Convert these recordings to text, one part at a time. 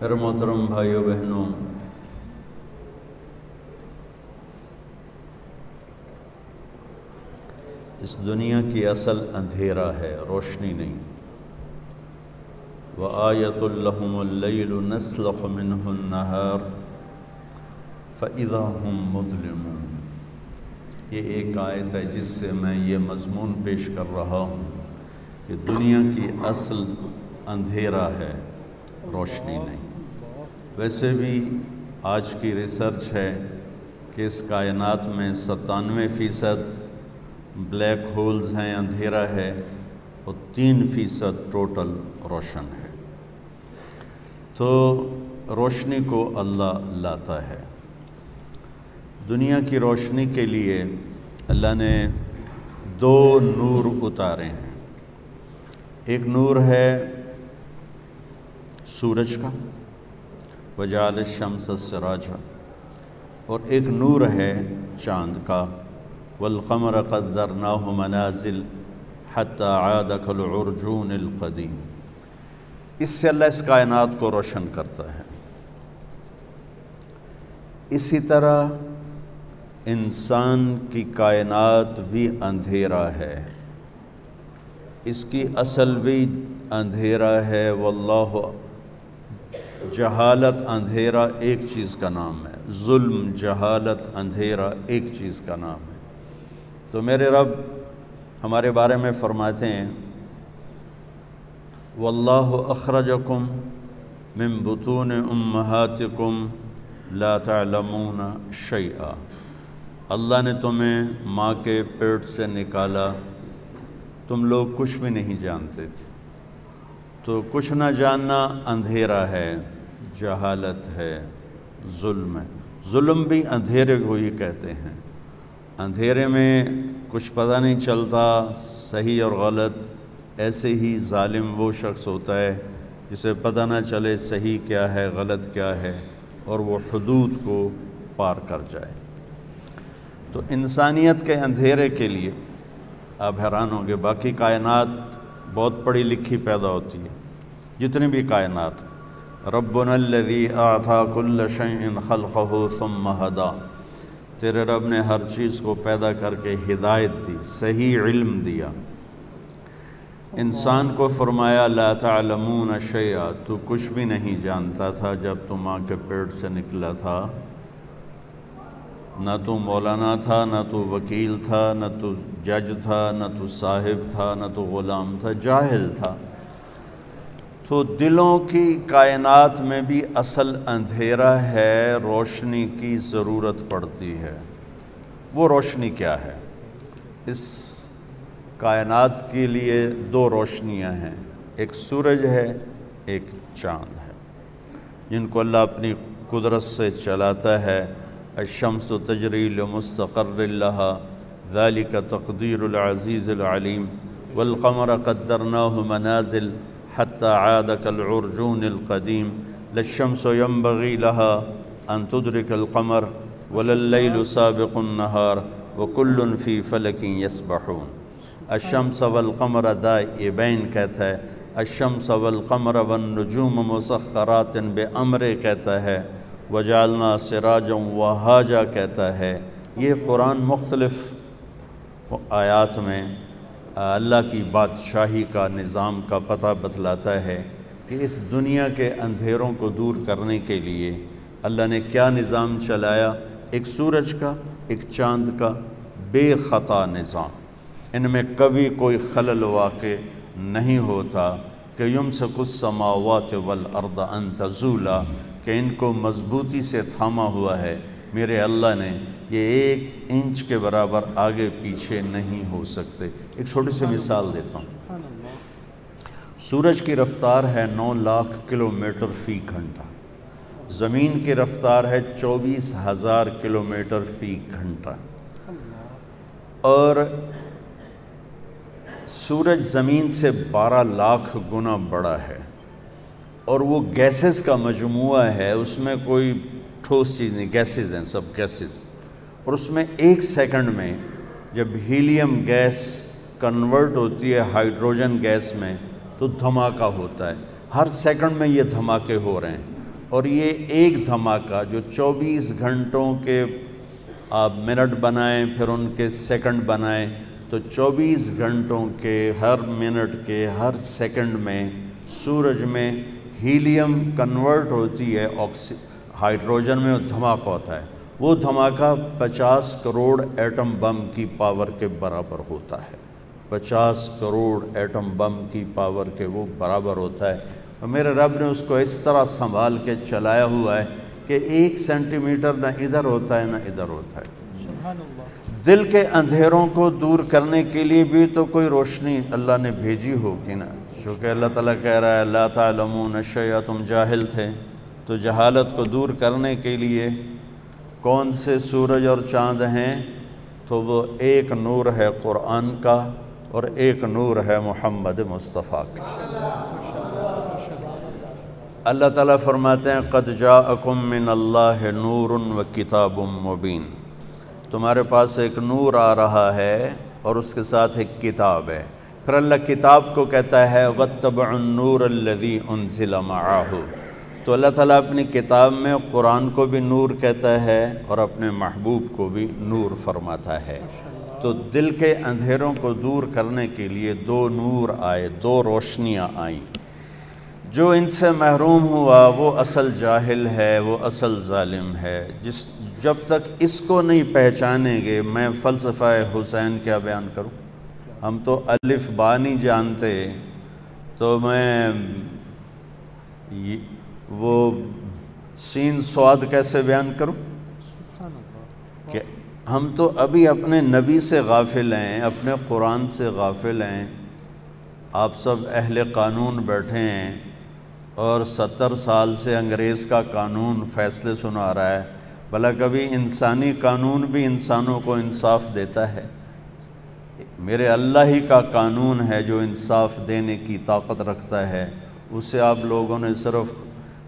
میرے محترم بھائیوں بہنوں اس دنیا کی اصل اندھیرا ہے روشنی نہیں وآیت اللہم اللیل نسلخ منہ النہار فَإِذَا هُمْ مُظْلِمُونَ یہ ایک آیت ہے جس سے میں یہ مضمون پیش کر رہا ہوں کہ دنیا کی اصل اندھیرا ہے روشنی نہیں ویسے بھی آج کی ریسرچ ہے کہ اس کائنات میں ستانوے فیصد بلیک ہولز ہیں، اندھیرا ہے اور تین فیصد ٹوٹل روشن ہے۔ تو روشنی کو اللہ لاتا ہے۔ دنیا کی روشنی کے لیے اللہ نے دو نور اتارے ہیں۔ ایک نور ہے سورج کا وجال شمس سراجا، اور ایک نور ہے چاند کا، والقمر قدرناه منازل حتى عاد كالعرجون القدیم اس سے اللہ اس کائنات کو روشن کرتا ہے۔ اسی طرح انسان کی کائنات بھی اندھیرا ہے۔ اس کی اصل بھی اندھیرا ہے۔ واللہ جہالت اندھیرا ایک چیز کا نام ہے۔ ظلم، جہالت اندھیرا ایک چیز کا نام ہے۔ تو میرے رب، ہمارے بارے میں فرماتے ہیں، واللہ اخرجکم من بطون امہاتکم لا تعلمون شیئا. اللہ نے تمہیں ماں کے پیٹ سے نکالا۔ تم لوگ کچھ بھی نہیں جانتے تھے۔ تو کچھ نہ جاننا اندھیرا ہے، جہالت ہے، ظلم ہے۔ ظلم بھی اندھیرے کو ہی کہتے ہیں۔ اندھیرے میں کچھ پتہ نہیں چلتا، صحیح اور غلط۔ ایسے ہی ظالم وہ شخص ہوتا ہے جسے پتہ نہ چلے صحیح کیا ہے، غلط کیا ہے اور وہ حدود کو پار کر جائے۔ تو انسانیت کے اندھیرے کے لیے آپ حیران ہوں گے، باقی کائنات بہت پڑھی لکھی پیدا ہوتی ہے۔ جتنی بھی کائنات، ربنا الذي اعطا كل شيء خلقه ثم هدى تیرے رب نے ہر چیز کو پیدا کر کے ہدایت دی، صحیح علم دیا۔ انسان کو فرمایا، لا تعلمون شیئا۔ تو کچھ بھی نہیں جانتا تھا جب تو ماں کے پیٹ سے نکلا تھا۔ نہ تو مولانا تھا، نہ تو وکیل تھا، نہ تو جج تھا، نہ تو صاحب تھا، نہ تو غلام تھا، جاہل تھا۔ تو دلوں کی کائنات میں بھی اصل اندھیرا ہے، روشنی کی ضرورت پڑتی ہے۔ وہ روشنی کیا ہے؟ اس کائنات کے لیے دو روشنیاں ہیں۔ ایک سورج ہے، ایک چاند ہے۔ جن کو اللہ اپنی قدرت سے چلاتا ہے۔ الشمس تجری لمستقر لها ذلك تقدیر العزیز العلیم والقمر قدرناه منازل حتى عاد كالعرجون القديم. لا الشمس ينبغي لها أن تدرك القمر ولا الليل سابق النهار وكل في فلك يسبحون. الشمس والقمر دائبين ہے الشمس والقمر والنجوم مسخرات بأمر کہتا ہے وجعلنا سراجا وهاجا کہتا ہے، یہ قرآن مختلف آیات میں اللہ کی بادشاہی کا نظام کا پتہ بتلاتا ہے کہ اس دنیا کے اندھیروں کو دور کرنے کے لیے اللہ نے کیا نظام چلایا؟ ایک سورج کا، ایک چاند کا بے خطا نظام۔ ان میں کبھی کوئی خلل واقع نہیں ہوتا کہ یم سے کچھ سماوات والارض ان تزولا۔ کہ ان کو مضبوطی سے تھاما ہوا ہے۔ میرے اللہ نے یہ ایک انچ کے برابر آگے پیچھے نہیں ہو سکتے۔ ایک چھوٹی سی مثال دیتا ہوں۔ سورج کی رفتار ہے نو لاکھ کلومیٹر فی گھنٹہ۔ زمین کی رفتار ہے چوبیس ہزار کلومیٹر فی گھنٹہ۔ اور سورج زمین سے بارہ لاکھ گنا بڑا ہے۔ اور وہ گیسز کا مجموعہ ہے، اس میں کوئی ٹھوس چیز نہیں گیسز ہیں، سب گیسز اور اس میں ایک سیکنڈ میں جب ہیلیم گیس کنورٹ ہوتی ہے ہائیڈروجن گیس میں، تو دھماکہ ہوتا ہے۔ ہر سیکنڈ میں یہ دھماکے ہو رہے ہیں۔ اور یہ ایک دھماکہ جو چوبیس گھنٹوں کے آپ منٹ بنائیں، پھر ان کے سیکنڈ بنائیں، تو چوبیس گھنٹوں کے، ہر منٹ کے، ہر سیکنڈ میں سورج میں ہیلیم کنورٹ ہوتی ہے آکسی ہائیڈروجن میں دھماکہ ہوتا ہے۔ وہ دھماکہ پچاس کروڑ ایٹم بم کی پاور کے برابر ہوتا ہے۔ پچاس کروڑ ایٹم بم کی پاور کے وہ برابر ہوتا ہے۔ اور میرے رب نے اس کو اس طرح سنبھال کے چلایا ہوا ہے کہ ایک سینٹی میٹر نہ ادھر ہوتا ہے نہ ادھر ہوتا ہے۔ دل کے اندھیروں کو دور کرنے کے لیے بھی تو کوئی روشنی اللہ نے بھیجی ہوگی نا۔ چونکہ اللہ تعالیٰ کہہ رہا ہے اللہ تعلمون یا تم جاہل تھے۔ تو جہالت کو دور کرنے کے لیے کون سے سورج اور چاند ہیں؟ تو وہ ایک نور ہے قرآن کا اور ایک نور ہے محمد مصطفیٰ کا۔ اللہ تعالیٰ فرماتے ہیں، قد جاءکم من اللہ نور و کتاب مبین۔ تمہارے پاس ایک نور آ رہا ہے اور اس کے ساتھ ایک کتاب ہے۔ پھر اللہ کتاب کو کہتا ہے وَاتَّبْعُ النُّورَ الَّذِي أُنزِلَ مَعَاهُ تو اللہ تعالیٰ اپنی کتاب میں قرآن کو بھی نور کہتا ہے اور اپنے محبوب کو بھی نور فرماتا ہے۔ تو دل کے اندھیروں کو دور کرنے کے لیے دو نور آئے، دو روشنیاں آئیں۔ جو ان سے محروم ہوا، وہ اصل جاہل ہے، وہ اصل ظالم ہے۔ جس، جب تک اس کو نہیں پہچانیں گے، میں فلسفہ حسین کیا بیان کروں؟ ہم تو الف با نہیں جانتے، تو میں وہ سین سواد کیسے بیان کروں؟ کہ ہم تو ابھی اپنے نبی سے غافل ہیں، اپنے قرآن سے غافل ہیں، آپ سب اہل قانون بیٹھے ہیں اور ستر سال سے انگریز کا قانون فیصلے سنا رہا ہے۔ بھلا کبھی انسانی قانون بھی انسانوں کو انصاف دیتا ہے۔ میرے اللہ ہی کا قانون ہے جو انصاف دینے کی طاقت رکھتا ہے، اسے آپ لوگوں نے صرف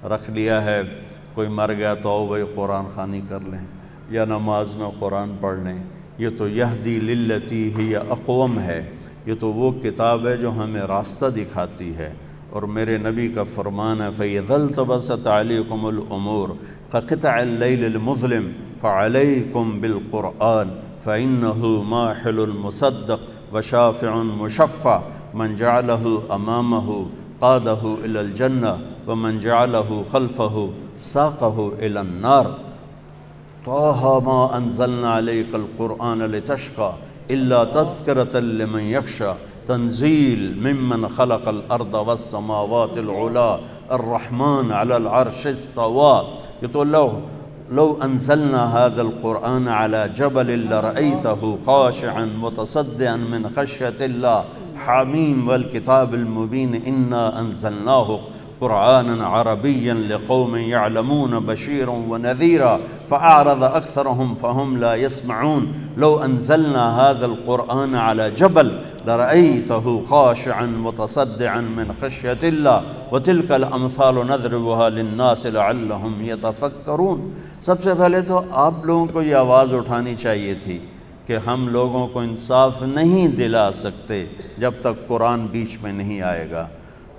رکھ لیا ہے۔ کوئی مر گیا تو آؤ بھائی قرآن خانی کر لیں یا نماز میں قرآن پڑھ لیں۔ یہ تو یہدی للتی ہی یا اقوم ہے۔ یہ تو وہ کتاب ہے جو ہمیں راستہ دکھاتی ہے۔ اور میرے نبی کا فرمان ہے فَيَذَلْ تَبَسَتْ عَلِيكُمُ الْأُمُورِ فَقِطَعَ اللَّيْلِ الْمُظْلِمِ فَعَلَيْكُمْ بِالْقُرْآنِ فَإِنَّهُ مَاحِلٌ مُصَدَّقٌ وَشَافِعٌ مُشَفَّعٌ. مَنْ جَعَلَهُ أَمَامَهُ قَادَهُ إِلَى الْجَنَّةِ وَمَنْ جَعَلَهُ خَلْفَهُ سَاقَهُ إِلَى النَّارِ. طَاهَ مَا أَنزَلْنَا عَلَيْكَ الْقُرْآنَ لِتَشْقَى إِلَّا تَذْكِرَةً لِمَنْ يَخْشَى. تنزيل ممن خلق الأرض والسماوات العلا. الرحمن على العرش استوى. يقول له لو أنزلنا هذا القرآن على جبل لرأيته خاشعا متصدعا من خشية الله حميم والكتاب المبين إنا أنزلناه قرآنا عربيا لقوم يعلمون بشيرا ونذيرا فأعرض أكثرهم فهم لا يسمعون. لو أنزلنا هذا القرآن على جبل لرأيته خاشعا متصدعا من خشية الله، وتلك الأمثال نذربها للناس لعلهم يتفكرون۔ سب سے پہلے تو آپ لوگوں کو یہ آواز اٹھانی چاہیے تھی کہ ہم لوگوں کو انصاف نہیں دلا سکتے جب تک قرآن بیچ میں نہیں آئے گا۔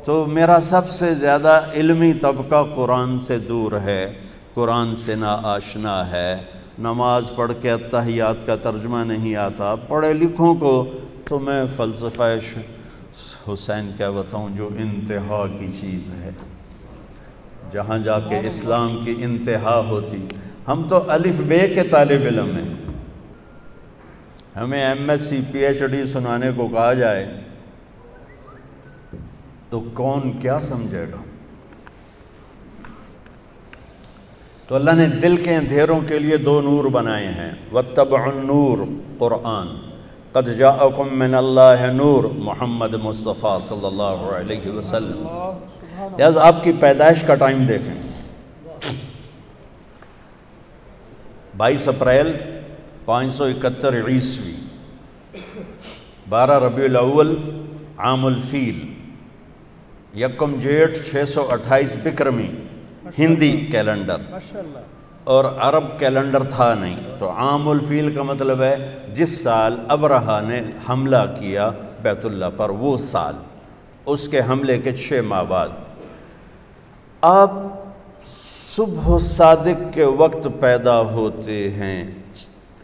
تو میرا سب سے زیادہ علمی طبقہ قرآن سے دور ہے، قرآن سے نا آشنا ہے۔ نماز پڑھ کے اتحیات کا ترجمہ نہیں آتا، پڑھے لکھوں کو تو میں فلسفہ حسین کیا بتاؤں جو انتہا کی چیز ہے۔ جہاں جا کے اسلام کی انتہا ہوتی۔ ہم تو الف بے کے طالب علم ہیں۔ ہمیں M S C, P H D سنانے کو کہا جائے۔ تو کون کیا سمجھے گا؟ تو اللہ نے دل کے اندھیروں کے لیے دو نور بنائے ہیں۔ وَاتَّبْعُ النور، قرآن۔ قد جاءکم من اللہ نور محمد مصطفیٰ صلی اللہ علیہ وسلم۔ لہذا آپ کی پیدائش کا ٹائم دیکھیں۔ بائیس اپریل پانچ سو اکتر عیسوی، بارہ ربیع الاول عام الفیل، یکم جیٹھ چھ سو اٹھائیس بکرمی، ہندی کیلنڈر۔ اور عرب کیلنڈر تھا نہیں۔ تو عام الفیل کا مطلب ہے، جس سال ابرہا نے حملہ کیا بیت اللہ پر، وہ سال۔ اس کے حملے کے چھ ماہ بعد۔ آپ صبح صادق کے وقت پیدا ہوتے ہیں۔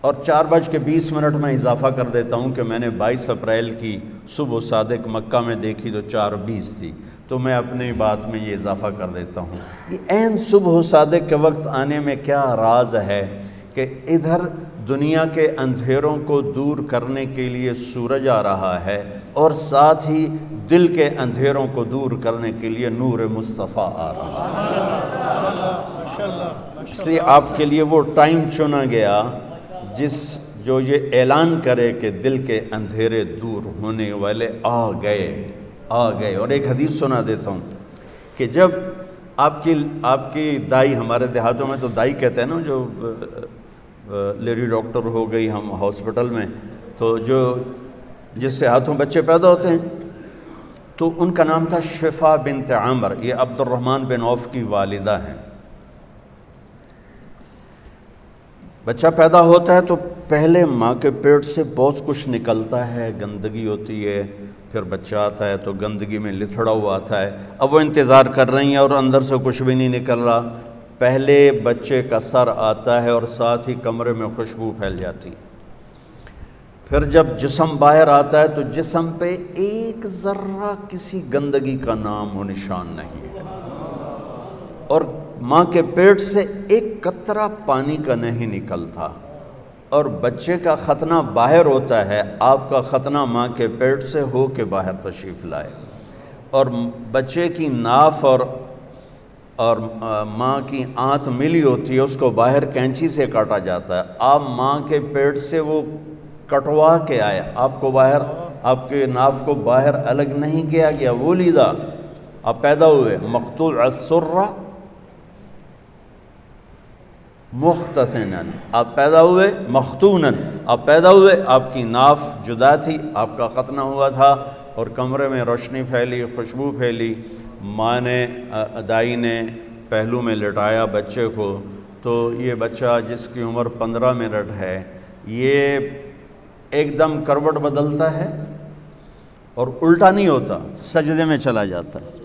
اور چار بج کے بیس منٹ میں اضافہ کر دیتا ہوں کہ میں نے بائیس اپریل کی صبح صادق مکہ میں دیکھی تو چار بیس تھی۔ تو میں اپنی بات میں یہ اضافہ کر دیتا ہوں۔ یہ عین صبح و صادق کے وقت آنے میں کیا راز ہے کہ ادھر دنیا کے اندھیروں کو دور کرنے کے لیے سورج آ رہا ہے اور ساتھ ہی دل کے اندھیروں کو دور کرنے کے لیے نور مصطفیٰ آ رہا ہے۔ اس لیے آپ کے لیے وہ ٹائم چنا گیا جس جو یہ اعلان کرے کہ دل کے اندھیرے دور ہونے والے آ گئے۔ آ گئے اور ایک حدیث سنا دیتا ہوں کہ جب آپ کی آپ کی دائی ہمارے دیہاتوں میں تو دائی کہتے ہیں نا جو لیڈی ڈاکٹر ہو گئی ہم ہاسپٹل میں تو جو جس سے ہاتھوں بچے پیدا ہوتے ہیں تو ان کا نام تھا شفا بنت عامر یہ عبد الرحمن بن عوف کی والدہ ہیں۔ بچہ پیدا ہوتا ہے تو پہلے ماں کے پیٹ سے بہت کچھ نکلتا ہے، گندگی ہوتی ہے پھر بچہ آتا ہے تو گندگی میں لتھڑا ہوا آتا ہے۔ اب وہ انتظار کر رہی ہیں اور اندر سے کچھ بھی نہیں نکل رہا۔ پہلے بچے کا سر آتا ہے اور ساتھ ہی کمرے میں خوشبو پھیل جاتی ہے۔ پھر جب جسم باہر آتا ہے تو جسم پہ ایک ذرہ کسی گندگی کا نام و نشان نہیں ہے۔ اور ماں کے پیٹ سے ایک قطرہ پانی کا نہیں نکلتا۔ اور بچے کا ختنہ باہر ہوتا ہے، آپ کا ختنہ ماں کے پیٹ سے ہو کے باہر تشریف لائے۔ اور بچے کی ناف اور اور ماں کی آنت ملی ہوتی ہے، اس کو باہر کینچی سے کاٹا جاتا ہے۔ آپ ماں کے پیٹ سے وہ کٹوا کے آئے، آپ کو باہر، آپ کے ناف کو باہر الگ نہیں کیا گیا۔ وہ لیدہ، آپ پیدا ہوئے۔ مقتول السرہ مختتنن آپ پیدا ہوئے مختونن آپ پیدا ہوئے آپ کی ناف جدا تھی آپ کا ختنہ ہوا تھا اور کمرے میں روشنی پھیلی خوشبو پھیلی ماں نے دائی نے پہلو میں لٹایا بچے کو تو یہ بچہ جس کی عمر پندرہ منٹ ہے یہ ایک دم کروٹ بدلتا ہے اور الٹا نہیں ہوتا سجدے میں چلا جاتا ہے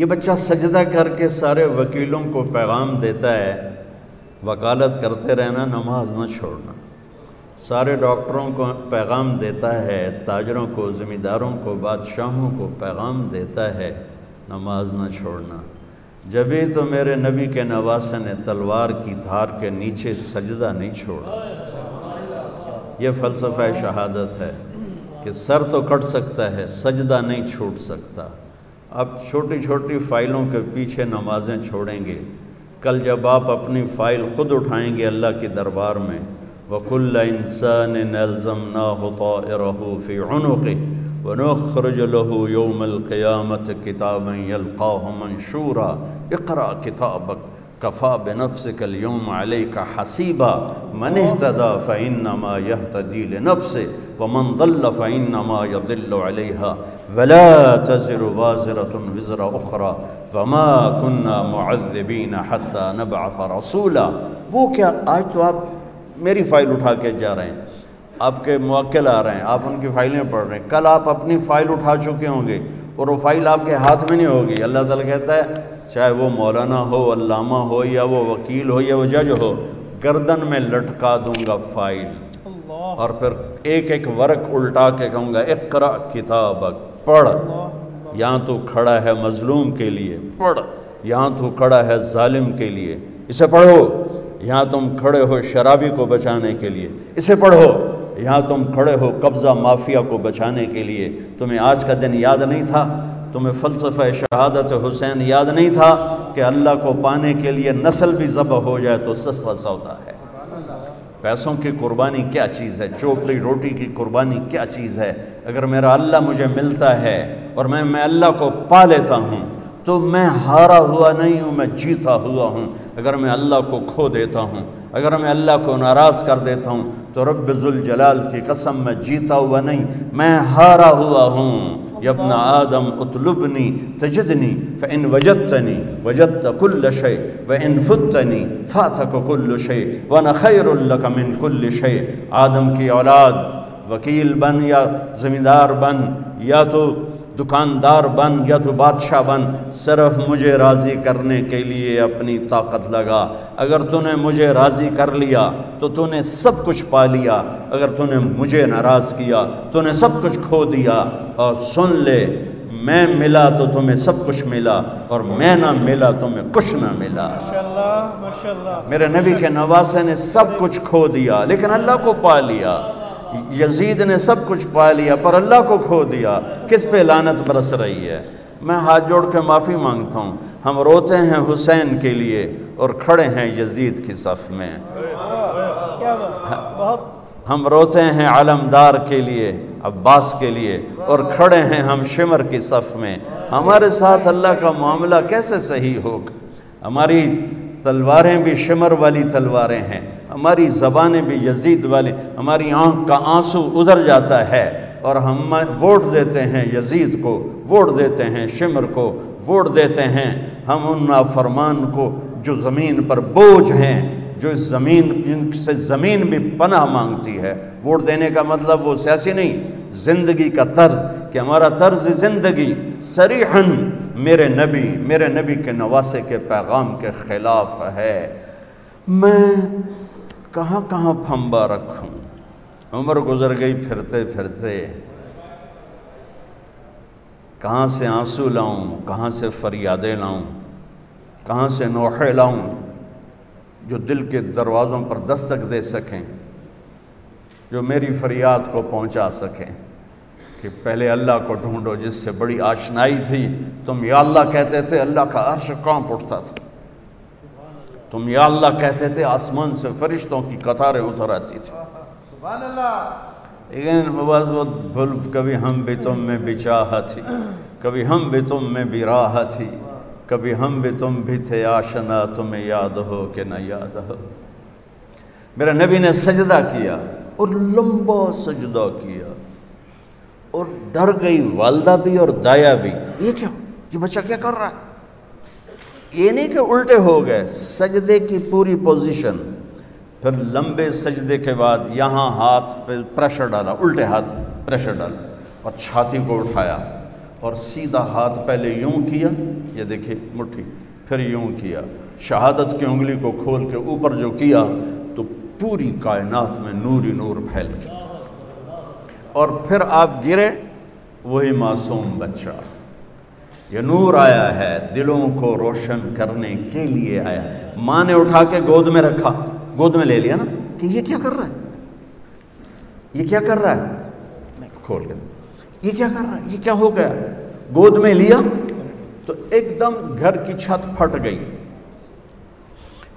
یہ بچہ سجدہ کر کے سارے وکیلوں کو پیغام دیتا ہے، وکالت کرتے رہنا، نماز نہ چھوڑنا۔ سارے ڈاکٹروں کو پیغام دیتا ہے، تاجروں کو ذمہ داروں کو، بادشاہوں کو پیغام دیتا ہے، نماز نہ چھوڑنا۔ جبھی تو میرے نبی کے نواسے نے تلوار کی دھار کے نیچے سجدہ نہیں چھوڑا۔ یہ فلسفہ شہادت ہے کہ سر تو کٹ سکتا ہے، سجدہ نہیں چھوٹ سکتا۔ اب چھوٹی چھوٹی فائلوں کے پیچھے نمازیں چھوڑیں گے۔ کل جب آپ اپنی فائل خود اٹھائیں گے اللہ کے دربار میں، وَكُلَّ إِنسَانٍ نَلْزَمْنَاهُ طَائِرَهُ فِي عُنُقِهِ وَنُخْرِجُ لَهُ يَوْمَ الْقِيَامَةِ كِتَابًا يَلْقَاهُ مَنْشُورًا اقرأ كتابك، كفى بنفسك اليوم عليك حسيبا، من اهتدى فإنما يهتدي لنفسه ومن ضل فإنما يضل عليها ولا تزر وازرة وزر أخرى فما كنا معذبين حتى نبعث رسولا. وہ کیا؟ آج تو آپ میری فائل اٹھا کے جا رہے ہیں، آپ کے موکل آ رہے ہیں، آپ ان کی فائلیں پڑھ رہے ہیں۔ کل آپ اپنی فائل اٹھا چکے ہوں گے اور وہ فائل آپ کے ہاتھ میں نہیں ہوگی۔ اللہ تعالیٰ کہتا ہے، چاہے وہ مولانا ہو، علامہ ہو یا وہ وکیل ہو یا وہ جج ہو، گردن میں لٹکا دوں گا فائل۔ اور پھر ایک ایک ورق الٹا کے کہوں گا اقرا کتابک پڑھ. یہاں تو کھڑا ہے مظلوم کے لیے پڑھ. یہاں تو کھڑا ہے ظالم کے لیے اسے پڑھو. یہاں تم کھڑے ہو شرابی کو بچانے کے لیے اسے پڑھو. یہاں تم کھڑے ہو قبضہ مافیا کو بچانے کے لیے تمہیں آج کا دن یاد نہیں تھا؟ تمہیں فلسفہ شہادت حسین یاد نہیں تھا کہ اللہ کو پانے کے لیے نسل بھی ذبح ہو جائے تو سستا سودا ہے؟ پیسوں کی قربانی کیا چیز ہے؟ چوپلی روٹی کی قربانی کیا چیز ہے؟ اگر میرا اللہ مجھے ملتا ہے اور میں میں اللہ کو پا لیتا ہوں، تو میں ہارا ہوا نہیں ہوں، میں جیتا ہوا ہوں۔ اگر میں اللہ کو کھو دیتا ہوں، اگر میں اللہ کو ناراض کر دیتا ہوں، تو رب ذوالجلال کی قسم، میں جیتا ہوا نہیں، میں ہارا ہوا ہوں۔ ابن آدم اطلبنی تجدنی فإن وجدتنی وجدت كل شيء وإن فتنی فاتك كل شيء وأنا خیر لك من كل شيء. آدم کی أولاد وکیل بن یا زمیندار بن یا تو دکاندار بن یا تو بادشاہ بن صرف مجھے راضی کرنے کے لیے اپنی طاقت لگا۔ اگر تو نے مجھے راضی کر لیا تو تو نے سب کچھ پا لیا۔ اگر تو نے مجھے ناراض کیا تو نے سب کچھ کھو دیا۔ اور سن لے میں ملا تو تمہیں سب کچھ ملا اور میں نہ ملا تمہیں کچھ نہ ملا۔ میرے نبی کے نواسے نے سب کچھ کھو دیا لیکن اللہ کو پا لیا۔ یزید نے سب کچھ پا لیا، پر اللہ کو کھو دیا۔ کس پہ لانت برس رہی ہے؟ میں ہاتھ جوڑ کے معافی مانگتا ہوں۔ ہم روتے ہیں حسین کے لیے اور کھڑے ہیں یزید کی صف میں۔ ہم روتے ہیں علمدار کے لیے، عباس کے لیے، اور کھڑے ہیں ہم شمر کی صف میں۔ ہمارے ساتھ اللہ کا معاملہ کیسے صحیح ہوگا؟ ہماری تلواریں بھی شمر والی تلواریں ہیں۔ ہماری زبانیں بھی یزید والی ہماری آنکھ کا آنسو ادھر جاتا ہے اور ہم ووٹ دیتے ہیں یزید کو، ووٹ دیتے ہیں شمر کو، ووٹ دیتے ہیں۔ ہم ان نافرمان کو جو زمین پر بوجھ ہیں، جو اس زمین جن سے زمین بھی پناہ مانگتی ہے۔ ووٹ دینے کا مطلب وہ سیاسی نہیں، زندگی کا طرز، کہ ہمارا طرز زندگی سریحن میرے نبی میرے نبی کے نواسے کے پیغام کے خلاف ہے۔ میں کہاں کہاں پھمبا رکھوں؟ عمر گزر گئی پھرتے پھرتے۔ کہاں سے آنسو لاؤں؟ کہاں سے فریادیں لاؤں؟ کہاں سے نوحے لاؤں جو دل کے دروازوں پر دستک دے سکیں؟ جو میری فریاد کو پہنچا سکیں؟ کہ پہلے اللہ کو ڈھونڈو، جس سے بڑی آشنائی تھی۔ تم یا اللہ کہتے تھے، اللہ کا عرش کام اٹھتا تھا۔ تم یا اللہ کہتے تھے آسمان سے فرشتوں کی قطاریں اتر آتی تھی سبحان اللہ۔ لیکن بس وہ بھول کبھی ہم بھی تم میں بھی چاہ تھی کبھی ہم بھی تم میں بھی راہ تھی کبھی ہم بھی تم بھی تھے آشنا تمہیں یاد ہو کہ نہ یاد ہو۔ میرا نبی نے سجدہ کیا اور لمبا سجدہ کیا اور ڈر گئی والدہ بھی اور دایا بھی۔ یہ کیا؟ یہ بچہ کیا کر رہا ہے؟ یہ نہیں کہ الٹے ہو گئے، سجدے کی پوری پوزیشن پھر لمبے سجدے کے بعد یہاں ہاتھ پہ پریشر ڈالا، الٹے ہاتھ پریشر ڈالا اور چھاتی کو اٹھایا اور سیدھا ہاتھ پہلے یوں کیا، یہ دیکھیں مٹھی، پھر یوں کیا۔ شہادت کی انگلی کو کھول کے اوپر جو کیا، تو پوری کائنات میں نوری نور پھیل گیا۔ اور پھر آپ گرے، وہی معصوم بچہ۔ یہ نور آیا ہے، دلوں کو روشن کرنے کے لیے آیا ماں نے اٹھا کے گود میں رکھا، گود میں لے لیا نا۔ کہ یہ کیا کر رہا ہے؟ یہ کیا کر رہا ہے؟ کھول کے۔ یہ کیا کر رہا ہے؟ یہ کیا ہو گیا؟ گود میں لیا تو ایک دم گھر کی چھت پھٹ گئی۔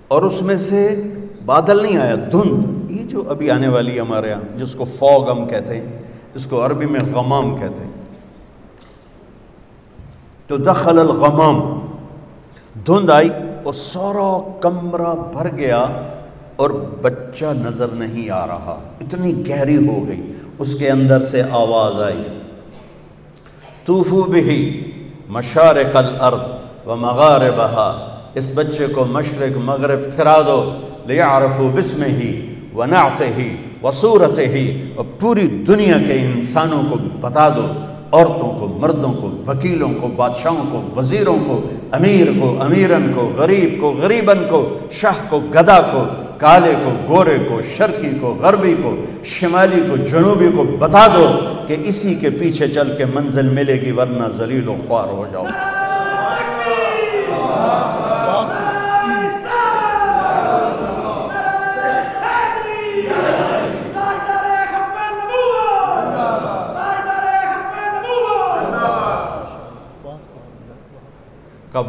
اور اس میں سے بادل نہیں آیا، دھند۔ یہ جو ابھی آنے والی ہمارے یہاں، جس کو فوگ ہم کہتے ہیں، جس کو عربی میں غمام کہتے ہیں۔ تو دخل الغمام۔ دھند آئی اور سارا کمرہ بھر گیا اور بچہ نظر نہیں آ رہا۔ اتنی گہری ہو گئی۔ اس کے اندر سے آواز آئی۔ توفو بھی مشارق الارض و مغاربہا۔ اس بچے کو مشرق، مغرب پھرا دو۔ لیعرفو بسم ہی و نعت ہی و صورت ہی اور پوری دنیا کے انسانوں کو بتا دو۔ عورتوں کو، مردوں کو، وکیلوں کو، بادشاہوں کو، وزیروں کو، امیر کو، امیرن کو، غریب کو، غریبن کو، شاہ کو، گدا کو، کالے کو، گورے کو، شرقی کو، غربی کو، شمالی کو، جنوبی کو بتا دو کہ اسی کے پیچھے چل کے منزل ملے گی، ورنہ ذلیل و خوار ہو جاؤ۔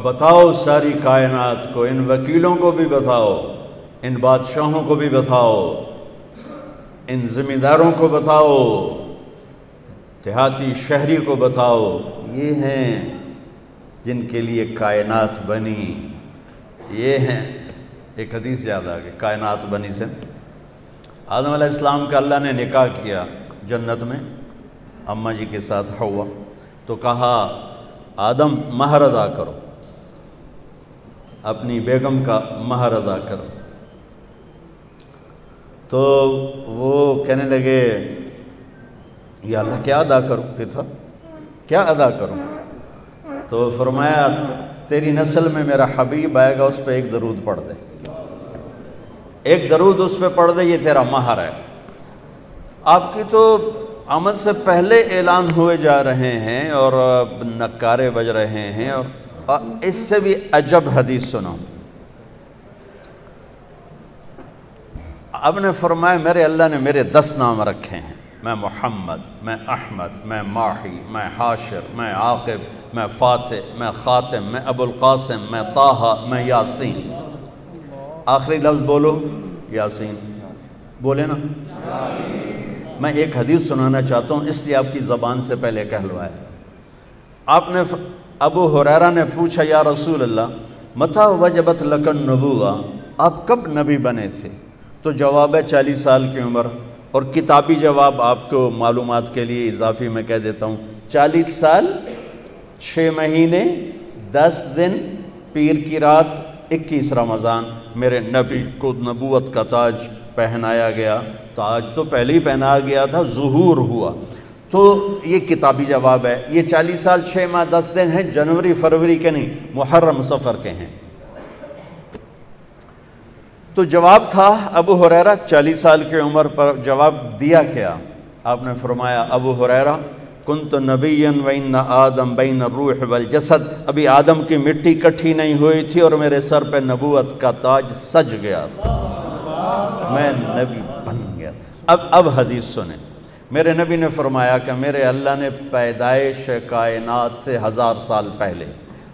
بتاؤ ساری کائنات کو، ان وکیلوں کو بھی بتاؤ، ان بادشاہوں کو بھی بتاؤ، ان ذمہ داروں کو بتاؤ، دیہاتی شہری کو بتاؤ۔ یہ ہیں جن کے لیے کائنات بنی۔ یہ ہیں۔ ایک حدیث یاد آ گئی، کائنات بنی سے۔ آدم علیہ السلام کا اللہ نے نکاح کیا جنت میں اماں جی کے ساتھ ہوا تو کہا، آدم مہر ادا کرو۔ اپنی بیگم کا مہر ادا کرو۔ تو وہ کہنے لگے، یا اللہ، کیا ادا کروں؟ پھر صاحب کیا ادا کروں؟ تو فرمایا، تیری نسل میں میرا حبیب آئے گا، اس پہ ایک درود پڑھ دے۔ ایک درود اس پہ پڑھ دے، یہ تیرا مہر ہے۔ آپ کی تو آمد سے پہلے اعلان ہوئے جا رہے ہیں اور نکارے بج رہے ہیں اور اس سے بھی عجب حدیث سنا اب نے فرمایا، میرے اللہ نے میرے دس نام رکھے ہیں۔ میں محمد، میں احمد، میں ماہی، میں حاشر، میں عاقب، میں فاتح، میں خاتم، میں ابو القاسم، میں طاہا میں یاسین۔ آخری لفظ بولو، یاسین۔ بولے نا۔ میں ایک حدیث سنانا چاہتا ہوں، اس لیے آپ کی زبان سے پہلے کہلوائے آپ نے ابو حریرہ نے پوچھا، یا رسول اللہ متا وجبت لکن نبوہ آپ کب نبی بنے تھے؟ تو جواب ہے، چالیس سال کی عمر۔ اور کتابی جواب آپ کو معلومات کے لیے اضافی میں کہہ دیتا ہوں۔ چالیس سال، چھ مہینے، دس دن، پیر کی رات، اکیس رمضان۔ میرے نبی کو نبوت کا تاج پہنایا گیا۔ تاج تو پہلے ہی پہنا گیا تھا، ظہور ہوا۔ تو یہ کتابی جواب ہے، یہ چالیس سال چھ ماہ دس دن ہیں، جنوری، فروری کے نہیں، محرم سفر کے ہیں۔ تو جواب تھا ابو حریرہ چالیس سال کی عمر پر جواب دیا کیا۔ آپ نے فرمایا، ابو حریرہ کنت نبی وین آدم بین الروح والجسد۔ ابھی آدم کی مٹی کٹھی نہیں ہوئی تھی اور میرے سر پہ نبوت کا تاج سج گیا تھا۔ میں نبی بن گیا۔ اب اب حدیث سنیں۔ میرے نبی نے فرمایا کہ میرے اللہ نے پیدائش کائنات سے ہزار سال پہلے،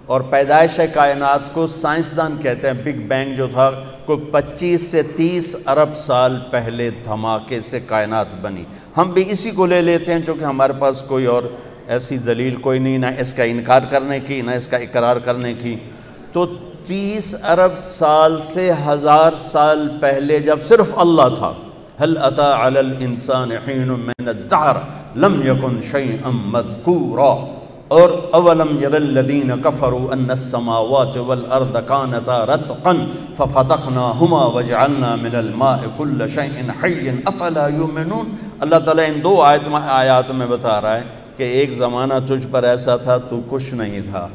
اور پیدائش کائنات کو سائنسدان کہتے ہیں بگ بینگ جو تھا کوئی پچیس سے تیس ارب سال پہلے دھماکے سے کائنات بنی۔ ہم بھی اسی کو لے لیتے ہیں، چونکہ ہمارے پاس کوئی اور ایسی دلیل کوئی نہیں، نہ اس کا انکار کرنے کی، نہ اس کا اقرار کرنے کی۔ تو تیس ارب سال سے ہزار سال پہلے جب صرف اللہ تھا هل حل عطا الانسان حین من الدعر لم یکن شیئا مذکورا اور اولم یر الذین کفروا ان السماوات والارض کانتا رتقا ففتقناهما وجعلنا من الماء كل شيء حي افلا یؤمنون اللہ تعالیٰ ان دو آیت میں آیات میں بتا رہا ہے کہ ایک زمانہ تجھ پر ایسا تھا، تو کچھ نہیں تھا،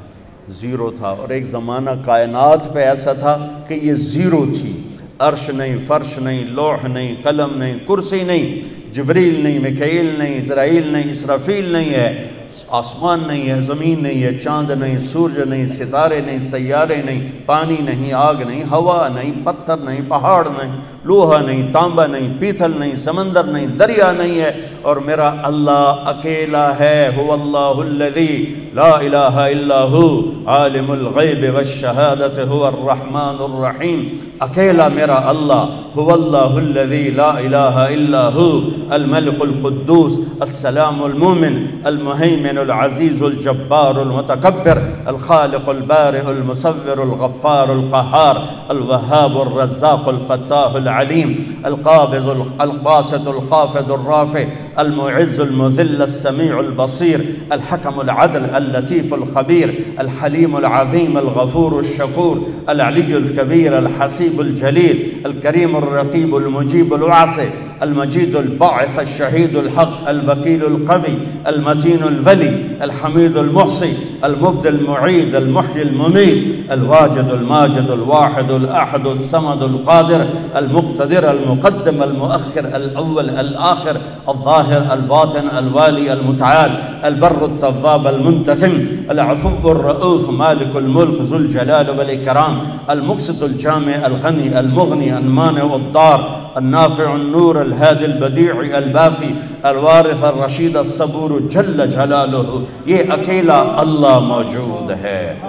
زیرو تھا، اور ایک زمانہ کائنات پہ ایسا تھا کہ یہ زیرو تھی۔ عرش نہیں، فرش نہیں، لوح نہیں، قلم نہیں، کرسی نہیں، جبریل نہیں مکیل نہیں، اسرائیل نہیں، اسرافیل نہیں ہے، آسمان نہیں ہے، زمین نہیں ہے، چاند نہیں، سورج نہیں، ستارے نہیں، سیارے نہیں، پانی نہیں، آگ نہیں، ہوا نہیں، پتھر نہیں، پہاڑ نہیں لوہا نہیں تانبا نہیں، پیتل نہیں، سمندر نہیں، دریا نہیں ہے، اور میرا اللہ اکیلا ہے، هو اللہ الذی لا إله إلا هو عالم الغيب والشهادة هو الرحمن الرحيم. أكيلا مرا الله هو الله الذي لا إله إلا هو الملك القدوس السلام المؤمن المهيمن العزيز الجبار المتكبر الخالق البارئ المصور الغفار القهار الوهاب الرزاق الفتاح العليم القابض الباسط الخافض الرافع المعز المذل السميع البصير الحكم العدل اللطيف الخبير الحليم العظيم الغفور الشكور العلي الكبير الحسيب الجليل الكريم الرقيب المجيب الواسع. المجيد الباعث الشهيد الحق الوكيل القوي المتين الولي الحميد المحصي المبدل المعيد المحيي المميت الواجد الماجد الواحد الأحد الصمد القادر المقتدر المقدم المؤخر الأول الآخر الظاهر الباطن الوالي المتعال البر التواب المنتقم العفو الرؤوف مالك الملك ذو الجلال والإكرام المقسط الجامع الغني المغني المانع الضار النافع النور الهادي البديع الباقي، الوارث الرشید الصبور جل جلالہ یہ اکیلا اللہ موجود ہے۔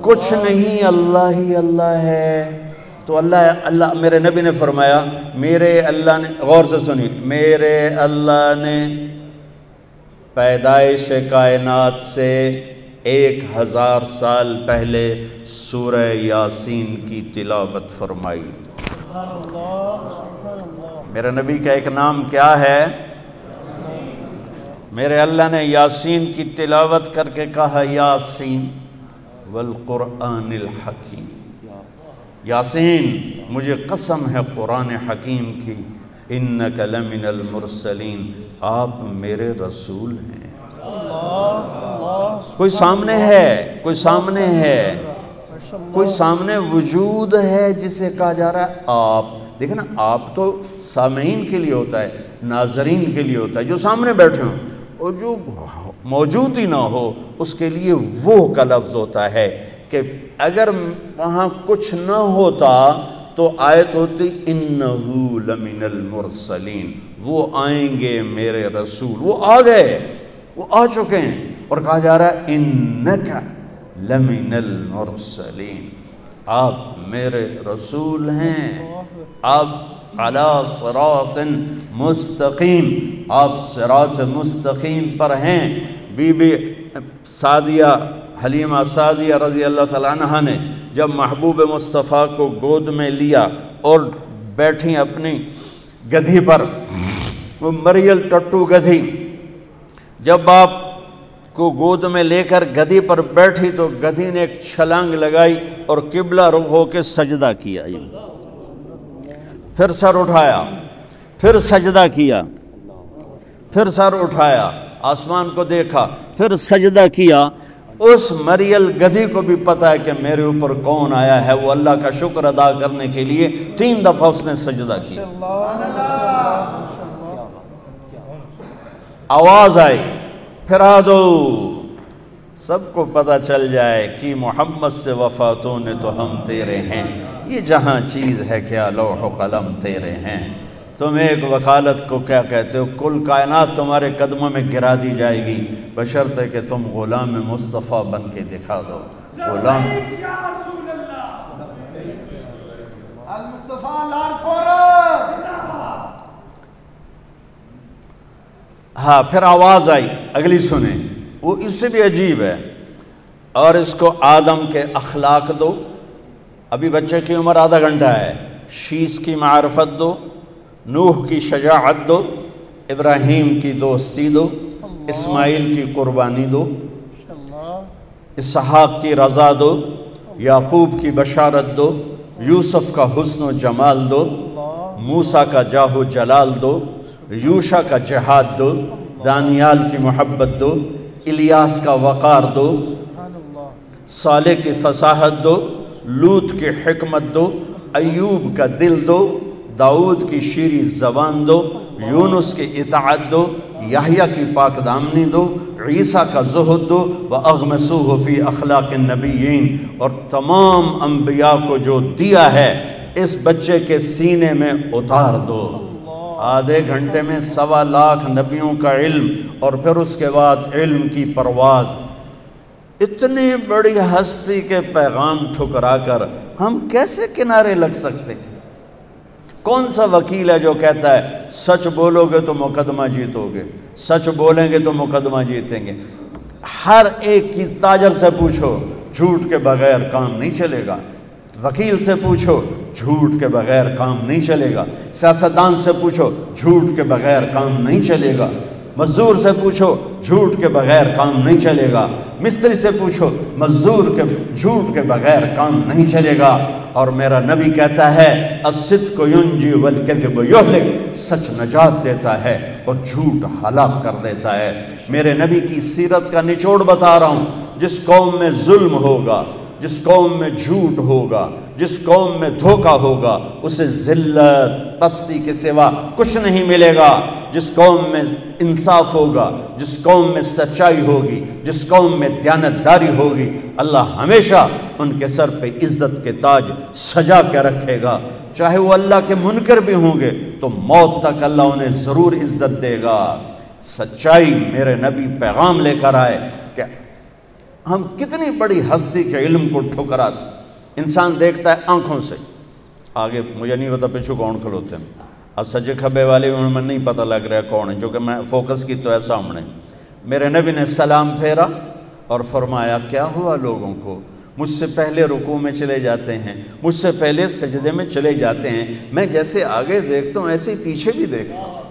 کچھ نہیں، اللہ ہی اللہ ہے۔ تو اللہ اللہ، میرے نبی نے فرمایا، میرے اللہ نے، غور سے سنی میرے اللہ نے پیدائش کائنات سے ایک ہزار سال پہلے سورہ یاسین کی تلاوت فرمائی۔ میرے نبی کا ایک نام کیا ہے؟ میرے اللہ نے یاسین کی تلاوت کر کے کہا، یاسین والقرآن الحکیم۔ یاسین، مجھے قسم ہے قرآن حکیم کی۔ انک لمن المرسلین، آپ میرے رسول ہیں۔ کوئی سامنے ہے؟ کوئی سامنے ہے؟ کوئی سامنے وجود ہے جسے کہا جا رہا ہے؟ آپ۔ دیکھیں نا، آپ تو سامعین کے لیے ہوتا ہے، ناظرین کے لیے ہوتا ہے، جو سامنے بیٹھے ہوں، اور جو موجود ہی نہ ہو، اس کے لیے وہ کا لفظ ہوتا ہے کہ اگر وہاں کچھ نہ ہوتا تو آیت ہوتی، انہو لمن المرسلین، وہ آئیں گے میرے رسول، وہ آ گئے، وہ آ چکے ہیں، اور کہا جا رہا ہے، انکا لمن المرسلین، آپ میرے رسول ہیں۔ آپ علی صراط مستقیم، آپ صراط مستقیم پر ہیں۔ بی بی سعدیہ، حلیمہ سعدیہ رضی اللہ تعالیٰ عنہ نے جب محبوب مصطفیٰ کو گود میں لیا اور بیٹھی اپنی گدھی پر، وہ مریل ٹٹو گدھی، جب آپ کو گود میں لے کر گدھی پر بیٹھی تو گدھی نے ایک چھلانگ لگائی اور قبلہ رخ ہو کے سجدہ کیا۔ پھر سر اٹھایا، پھر سجدہ کیا، پھر سر اٹھایا، آسمان کو دیکھا، پھر سجدہ کیا۔ اس مریل گدھی کو بھی پتا ہے کہ میرے اوپر کون آیا ہے، وہ اللہ کا شکر ادا کرنے کے لیے تین دفعہ اس نے سجدہ کیا۔ آواز آئی پھرا دو سب کو پتہ چل جائے کہ محمد سے وفاتوں نے تو ہم تیرے ہیں۔ یہ جہاں چیز ہے کیا لوح و قلم تیرے ہیں۔ تم ایک وکالت کو کیا کہتے ہو؟ کل کائنات تمہارے قدموں میں گرا دی جائے گی۔ بشرط کہ تم غلام مصطفیٰ بن کے دکھا دو۔ غلام ہاں پھر آواز آئی۔ اگلی سنیں۔ وہ اس سے بھی عجیب ہے۔ اور اس کو آدم کے اخلاق دو۔ ابھی بچے کی عمر آدھا گھنٹہ ہے۔ شیش کی معرفت دو۔ نوح کی شجاعت دو۔ ابراہیم کی دوستی دو۔ اسماعیل کی قربانی دو۔ اسحاق کی رضا دو۔ یعقوب کی بشارت دو۔ یوسف کا حسن و جمال دو۔ موسیٰ کا جاہ و جلال دو۔ یوشا کا جہاد دو۔ دانیال کی محبت دو۔ الیاس کا وقار دو صالح کی فصاحت دو لوت کی حکمت دو ایوب کا دل دو داود کی شیری زبان دو یونس کی اطاعت دو یحییٰ کی پاک دامنی دو عیسیٰ کا زہد دو و اغمسوہ فی اخلاق النبیین۔ اور تمام انبیاء کو جو دیا ہے اس بچے کے سینے میں اتار دو۔ آدھے گھنٹے میں سوا لاکھ نبیوں کا علم اور پھر اس کے بعد علم کی پرواز۔ اتنی بڑی ہستی کے پیغام ٹھکرا کر ہم کیسے کنارے لگ سکتے؟ کون سا وکیل ہے جو کہتا ہے، سچ بولو گے تو مقدمہ جیتو گے، سچ بولیں گے تو مقدمہ جیتیں گے۔ ہر ایک کی تاجر سے پوچھو، جھوٹ کے بغیر کام نہیں چلے گا۔ وکیل سے پوچھو، جھوٹ کے بغیر کام نہیں چلے گا۔ سیاستدان سے پوچھو، جھوٹ کے بغیر کام نہیں چلے گا۔ مزدور سے پوچھو، جھوٹ کے بغیر کام نہیں چلے گا۔ مستری سے پوچھو، مزدور کے، جھوٹ کے بغیر کام نہیں چلے گا۔ اور میرا نبی کہتا ہے، الصدق ینجی والکذب یہلک۔ سچ نجات دیتا ہے اور جھوٹ ہلاک کر دیتا ہے۔ میرے نبی کی سیرت کا نچوڑ بتا رہا ہوں، جس قوم میں ظلم ہوگا۔ جس قوم میں جھوٹ ہوگا، جس قوم میں دھوکہ ہوگا، اسے ذلت، پستی کے سوا کچھ نہیں ملے گا۔ جس قوم میں انصاف ہوگا، جس قوم میں سچائی ہوگی، جس قوم میں دیانت داری ہوگی، اللہ ہمیشہ ان کے سر پہ عزت کے تاج سجا کے رکھے گا۔ چاہے وہ اللہ کے منکر بھی ہوں گے، تو موت تک اللہ انہیں ضرور عزت دے گا۔ سچائی میرے نبی پیغام لے کر آئے۔ ہم کتنی بڑی ہستی کے علم کو ٹھکراتے انسان دیکھتا ہے آنکھوں سے۔ آگے مجھے نہیں پتا پچھو کون کھلوتے ہیں۔ اور سجے کھبے والے میں نہیں پتہ لگ رہا کون ہے، جو کہ میں فوکس کی تو ہے سامنے۔ میرے نبی نے سلام پھیرا اور فرمایا، کیا ہوا لوگوں کو؟ مجھ سے پہلے رکوع میں چلے جاتے ہیں، مجھ سے پہلے سجدے میں چلے جاتے ہیں۔ میں جیسے آگے دیکھتا ہوں، ایسے پیچھے بھی دیکھتا ہوں۔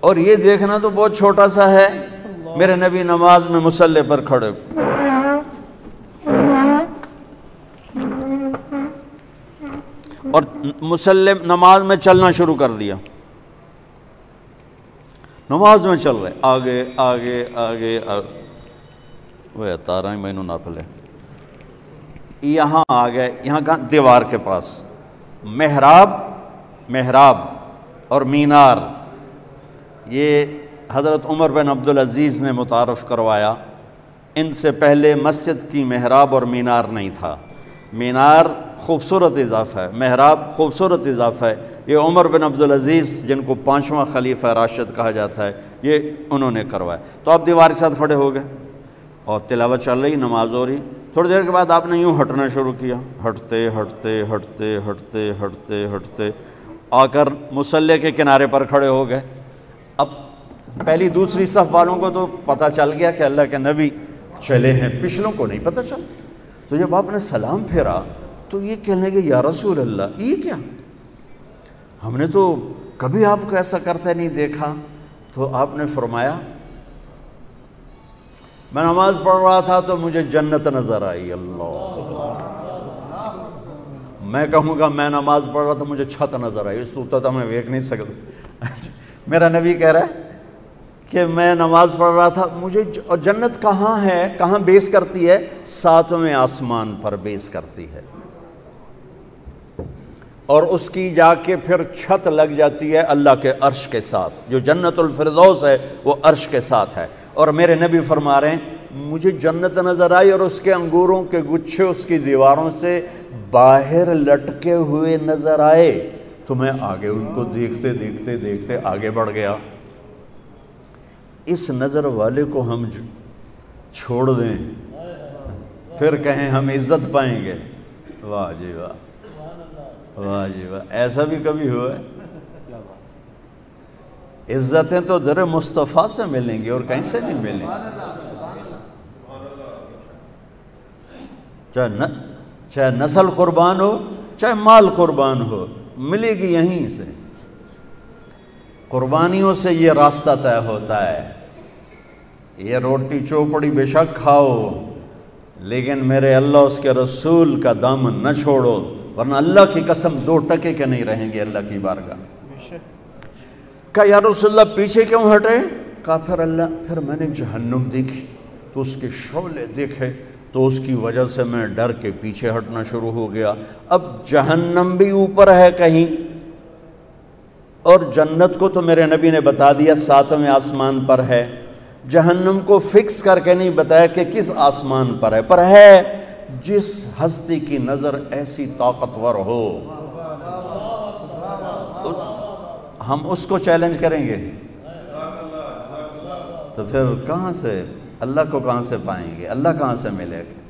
اور یہ دیکھنا تو بہت چھوٹا سا ہے۔ میرے نبی نماز میں مسلح پر کھڑے۔ اور مسلم نماز میں چلنا شروع کر دیا۔ نماز میں چل رہے۔ آگے آگے آگے وہ تارا ہی نہ پلے یہاں آ گئے۔ یہاں کہاں؟ دیوار کے پاس۔ محراب محراب اور مینار۔ یہ حضرت عمر بن عبدالعزیز نے متعارف کروایا، ان سے پہلے مسجد کی محراب اور مینار نہیں تھا۔ مینار خوبصورت اضافہ ہے، محراب خوبصورت اضافہ ہے۔ یہ عمر بن عبدالعزیز جن کو پانچواں خلیفہ راشد کہا جاتا ہے، یہ انہوں نے کروایا۔ تو آپ دیوار کے ساتھ کھڑے ہو گئے۔ اور تلاوت چل رہی، نماز ہو رہی۔ تھوڑی دیر کے بعد آپ نے یوں ہٹنا شروع کیا۔ ہٹتے ہٹتے ہٹتے ہٹتے ہٹتے ہٹتے۔ آ کر مسلح کے کنارے پر کھڑے ہو گئے۔ اب پہلی دوسری صف والوں کو تو پتہ چل گیا کہ اللہ کے نبی چلے ہیں، پچھلوں کو نہیں پتہ چل تو جب آپ نے سلام پھیرا تو یہ کہنے کہ یا رسول اللہ، یہ کیا؟ ہم نے تو کبھی آپ کو ایسا کرتے نہیں دیکھا۔ تو آپ نے فرمایا، میں نماز پڑھ رہا تھا تو مجھے جنت نظر آئی۔ اللہ۔ میں کہوں گا، میں نماز پڑھ رہا تھا مجھے چھت نظر آئی، اس تو تو میں دیکھ نہیں سکتا میرا نبی کہہ رہا ہے کہ میں نماز پڑھ رہا تھا، مجھے جنت کہاں ہے؟ کہاں بیس کرتی ہے؟ ساتویں آسمان پر بیس کرتی ہے۔ اور اس کی جا کے پھر چھت لگ جاتی ہے اللہ کے عرش کے ساتھ۔ جو جنت الفردوس ہے، وہ عرش کے ساتھ ہے۔ اور میرے نبی فرما رہے ہیں، مجھے جنت نظر آئی اور اس کے انگوروں کے گچھے، اس کی دیواروں سے باہر لٹکے ہوئے نظر آئے۔ تو میں آگے ان کو دیکھتے دیکھتے دیکھتے آگے بڑھ گیا۔ اس نظر والے کو ہم چھوڑ دیں۔ پھر کہیں ہم عزت پائیں گے۔ واہ جی واہ۔ واہ جی واہ۔ ایسا بھی کبھی ہوا ہے؟ عزتیں تو در مصطفیٰ سے ملیں گی اور کہیں سے نہیں ملیں چاہے چاہے نسل قربان ہو، چاہے مال قربان ہو، ملے گی یہیں سے۔ قربانیوں سے یہ راستہ طے ہوتا ہے۔ یہ روٹی چوپڑی بے شک کھاؤ لیکن میرے اللہ اس کے رسول کا دامن نہ چھوڑو ورنہ اللہ کی قسم دو ٹکے کے نہیں رہیں گے اللہ کی بارگاہ۔ کہا یا رسول اللہ پیچھے کیوں ہٹے؟ کہا پھر اللہ پھر میں نے جہنم دیکھی تو اس کے شعلے دیکھے تو اس کی وجہ سے میں ڈر کے پیچھے ہٹنا شروع ہو گیا۔ اب جہنم بھی اوپر ہے کہیں۔ اور جنت کو تو میرے نبی نے بتا دیا، ساتویں آسمان پر ہے۔ جہنم کو فکس کر کے نہیں بتایا کہ کس آسمان پر ہے پر ہے جس ہستی کی نظر ایسی طاقتور ہو۔ ہم اس کو چیلنج کریں گے۔ تو پھر کہاں سے؟ اللہ کو کہاں سے پائیں گے؟ اللہ کہاں سے ملے گا؟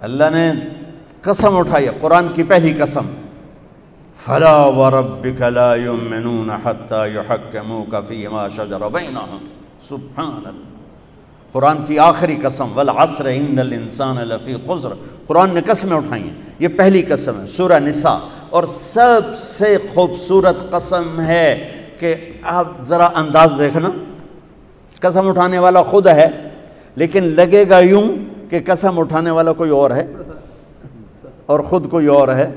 اللہ نے قسم اٹھائی قرآن کی پہلی قسم۔ فلا وربك لا يؤمنون حتى يحكموك فيما شجر بينهم. سبحان اللہ. قرآن کی آخری قسم، والعصر ان الانسان لفی خسر. قرآن نے قسمیں اٹھائی ہیں. یہ پہلی قسم ہے، سورہ نساء. اور سب سے خوبصورت قسم ہے کہ آپ ذرا انداز دیکھنا. قسم اٹھانے والا خود ہے، لیکن لگے گا یوں کہ قسم اٹھانے والا کوئی اور ہے اور خود کوئی اور ہے۔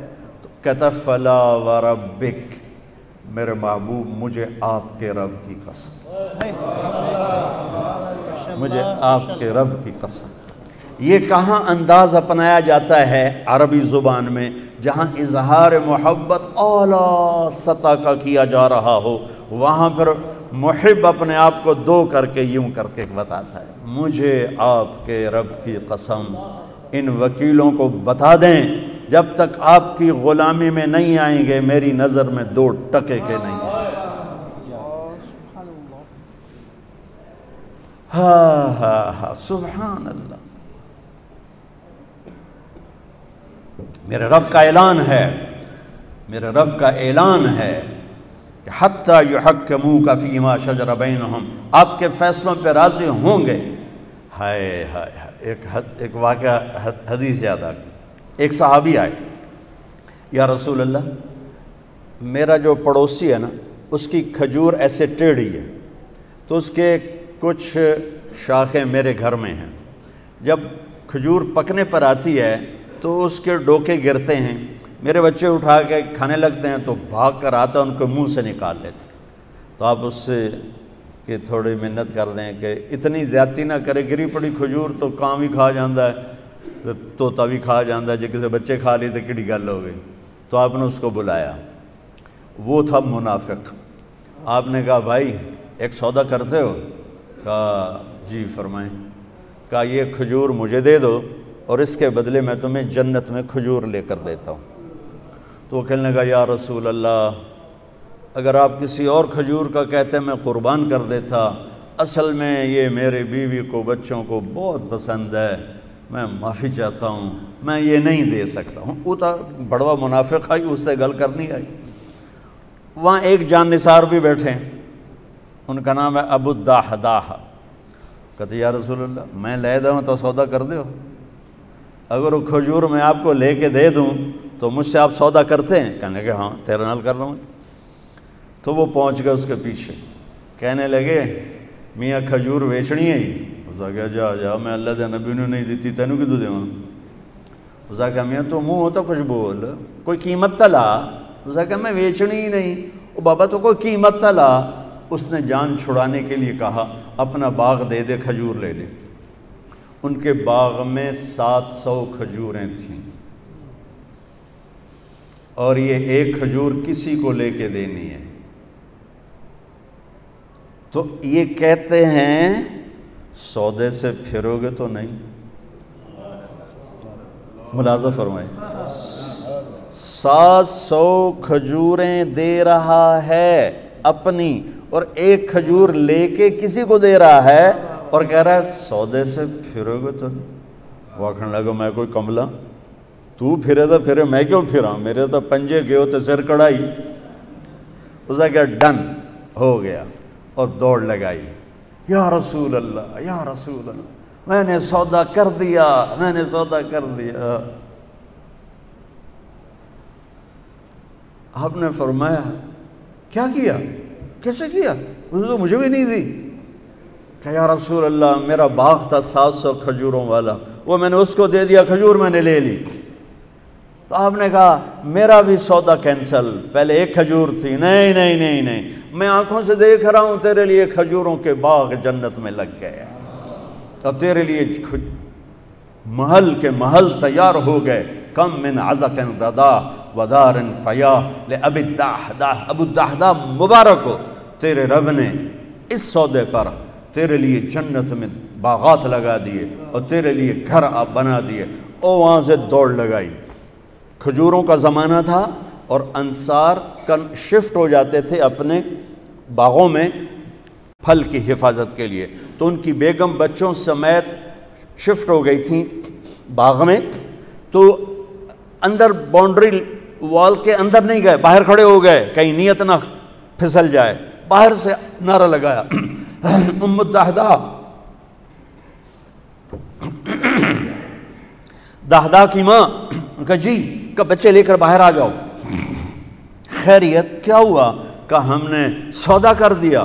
کہتا فلا وربک، میرے محبوب، مجھے آپ کے رب کی قسم۔ مجھے آپ کے رب کی قسم۔ یہ کہاں انداز اپنایا جاتا ہے عربی زبان میں، جہاں اظہار محبت اعلیٰ سطح کا کیا جا رہا ہو، وہاں پھر محب اپنے آپ کو دو کر کے یوں کر کے بتاتا ہے۔ مجھے آپ کے رب کی قسم۔ ان وکیلوں کو بتا دیں، جب تک آپ کی غلامی میں نہیں آئیں گے، میری نظر میں دو ٹکے کے نہیں ہاں ہاں ہاں سبحان اللہ۔ میرے رب کا اعلان ہے، میرے رب کا اعلان ہے کہ حتیٰ یحکمو کا فیما شجر بینہم۔ آپ کے فیصلوں پہ راضی ہوں گے۔ ہائے ہائے ایک ایک واقعہ حدیث یاد آ ایک صحابی آئے۔ یا رسول اللہ، میرا جو پڑوسی ہے نا، اس کی کھجور ایسے ٹیڑھی ہے۔ تو اس کے کچھ شاخیں میرے گھر میں ہیں۔ جب کھجور پکنے پر آتی ہے، تو اس کے ڈوکے گرتے ہیں۔ میرے بچے اٹھا کے کھانے لگتے ہیں، تو بھاگ کر آتا ان کو منہ سے نکال لیتے تو آپ اس سے کہ تھوڑی محنت کر دیں کہ اتنی زیادتی نہ کرے، گری پڑی کھجور تو کام ہی کھا جاندہ ہے، تو طوطا بھی کھا جاندہ ہے جب کسی بچے کھا لی تو کڑی گل ہو گئی تو آپ نے اس کو بلایا۔ وہ تھا منافق۔ آپ نے کہا، بھائی، ایک سودا کرتے ہو؟ کہا جی فرمائیں۔ کہا، یہ کھجور مجھے دے دو اور اس کے بدلے میں تمہیں جنت میں کھجور لے کر دیتا ہوں۔ تو وہ کہنے لگا یا رسول اللہ اگر آپ کسی اور کھجور کا کہتے میں قربان کر دیتا، اصل میں یہ میرے بیوی کو، بچوں کو بہت پسند ہے، میں معافی چاہتا ہوں، میں یہ نہیں دے سکتا ہوں۔ وہ تو بڑوا منافق آئی، اس سے گل کرنی آئی۔ وہاں ایک جان نثار بھی بیٹھے ان کا نام ہے ابو داہ داہ کہتے، یا رسول اللہ، میں لے دوں تو سودا کر دو اگر وہ کھجور میں آپ کو لے کے دے دوں تو مجھ سے آپ سودا کرتے ہیں؟ کہنے کہ ہاں تیرے نال کر رہا ہوں۔ تو وہ پہنچ گئے اس کے پیچھے۔ کہنے لگے، میاں کھجور ویچنی ہے ہی کہا، جا جا، میں اللہ دے نبی نے نہیں دیتی، تینوں کی تو دے اسا کہا، میاں، تو منہ ہوتا کچھ بول، کوئی قیمت تلا اسا کہا، میں ویچنی ہی نہیں۔ وہ بابا، تو کوئی قیمت تلا اس نے جان چھڑانے کے لیے کہا، اپنا باغ دے دے، کھجور لے لے۔ ان کے باغ میں سات سو کھجوریں تھیں۔ اور یہ ایک کھجور کسی کو لے کے دینی ہے۔ تو یہ کہتے ہیں سودے سے پھرو گے تو نہیں۔ ملازہ فرمائے سات سو کھجوریں دے رہا ہے اپنی اور ایک کھجور لے کے کسی کو دے رہا ہے اور کہہ رہا ہے سودے سے پھرو گے تو نہیں۔ وہ کہنے لگا، میں کوئی کملا تو پھرے تو پھرے، میں کیوں پھرا میرے تو پنجے گئے تو سر کڑائی۔ اسے کیا ڈن، ہو گیا۔ اور دوڑ لگائی۔ یا رسول اللہ، یا رسول اللہ، میں نے سودا کر دیا، میں نے سودا کر دیا۔ آپ نے فرمایا، کیا کیا؟ کیسے کیا؟ اسے تو مجھے بھی نہیں دی۔ کہ یا رسول اللہ، میرا باغ تھا سات سو کھجوروں والا، وہ میں نے اس کو دے دیا، کھجور میں نے لے لی۔ تو آپ نے کہا، میرا بھی سودا کینسل، پہلے ایک کھجور تھی۔ نہیں نہیں نہیں نہیں۔ میں آنکھوں سے دیکھ رہا ہوں، تیرے لیے کھجوروں کے باغ جنت میں لگ گئے اور تیرے لیے محل کے محل تیار ہو گئے۔ کم من عزق ردا ودار فیا لے ابی ابو الداحدہ مبارک ہو۔ تیرے رب نے اس سودے پر تیرے لیے جنت میں باغات لگا دیے اور تیرے لیے گھر آپ بنا دیے۔ او وہاں سے دوڑ لگائی۔ کھجوروں کا زمانہ تھا۔ اور انصار شفٹ ہو جاتے تھے اپنے باغوں میں پھل کی حفاظت کے لیے۔ تو ان کی بیگم بچوں سمیت شفٹ ہو گئی تھیں باغ میں۔ تو اندر باؤنڈری وال کے اندر نہیں گئے، باہر کھڑے ہو گئے۔ کہیں نیت نہ پھسل جائے۔ باہر سے نعرہ لگایا۔ ام الدہدہ۔ دہدا کی ماں کہا جی کہ بچے لے کر باہر آ جاؤ۔ خیریت کیا ہوا؟ کہ ہم نے سودا کر دیا۔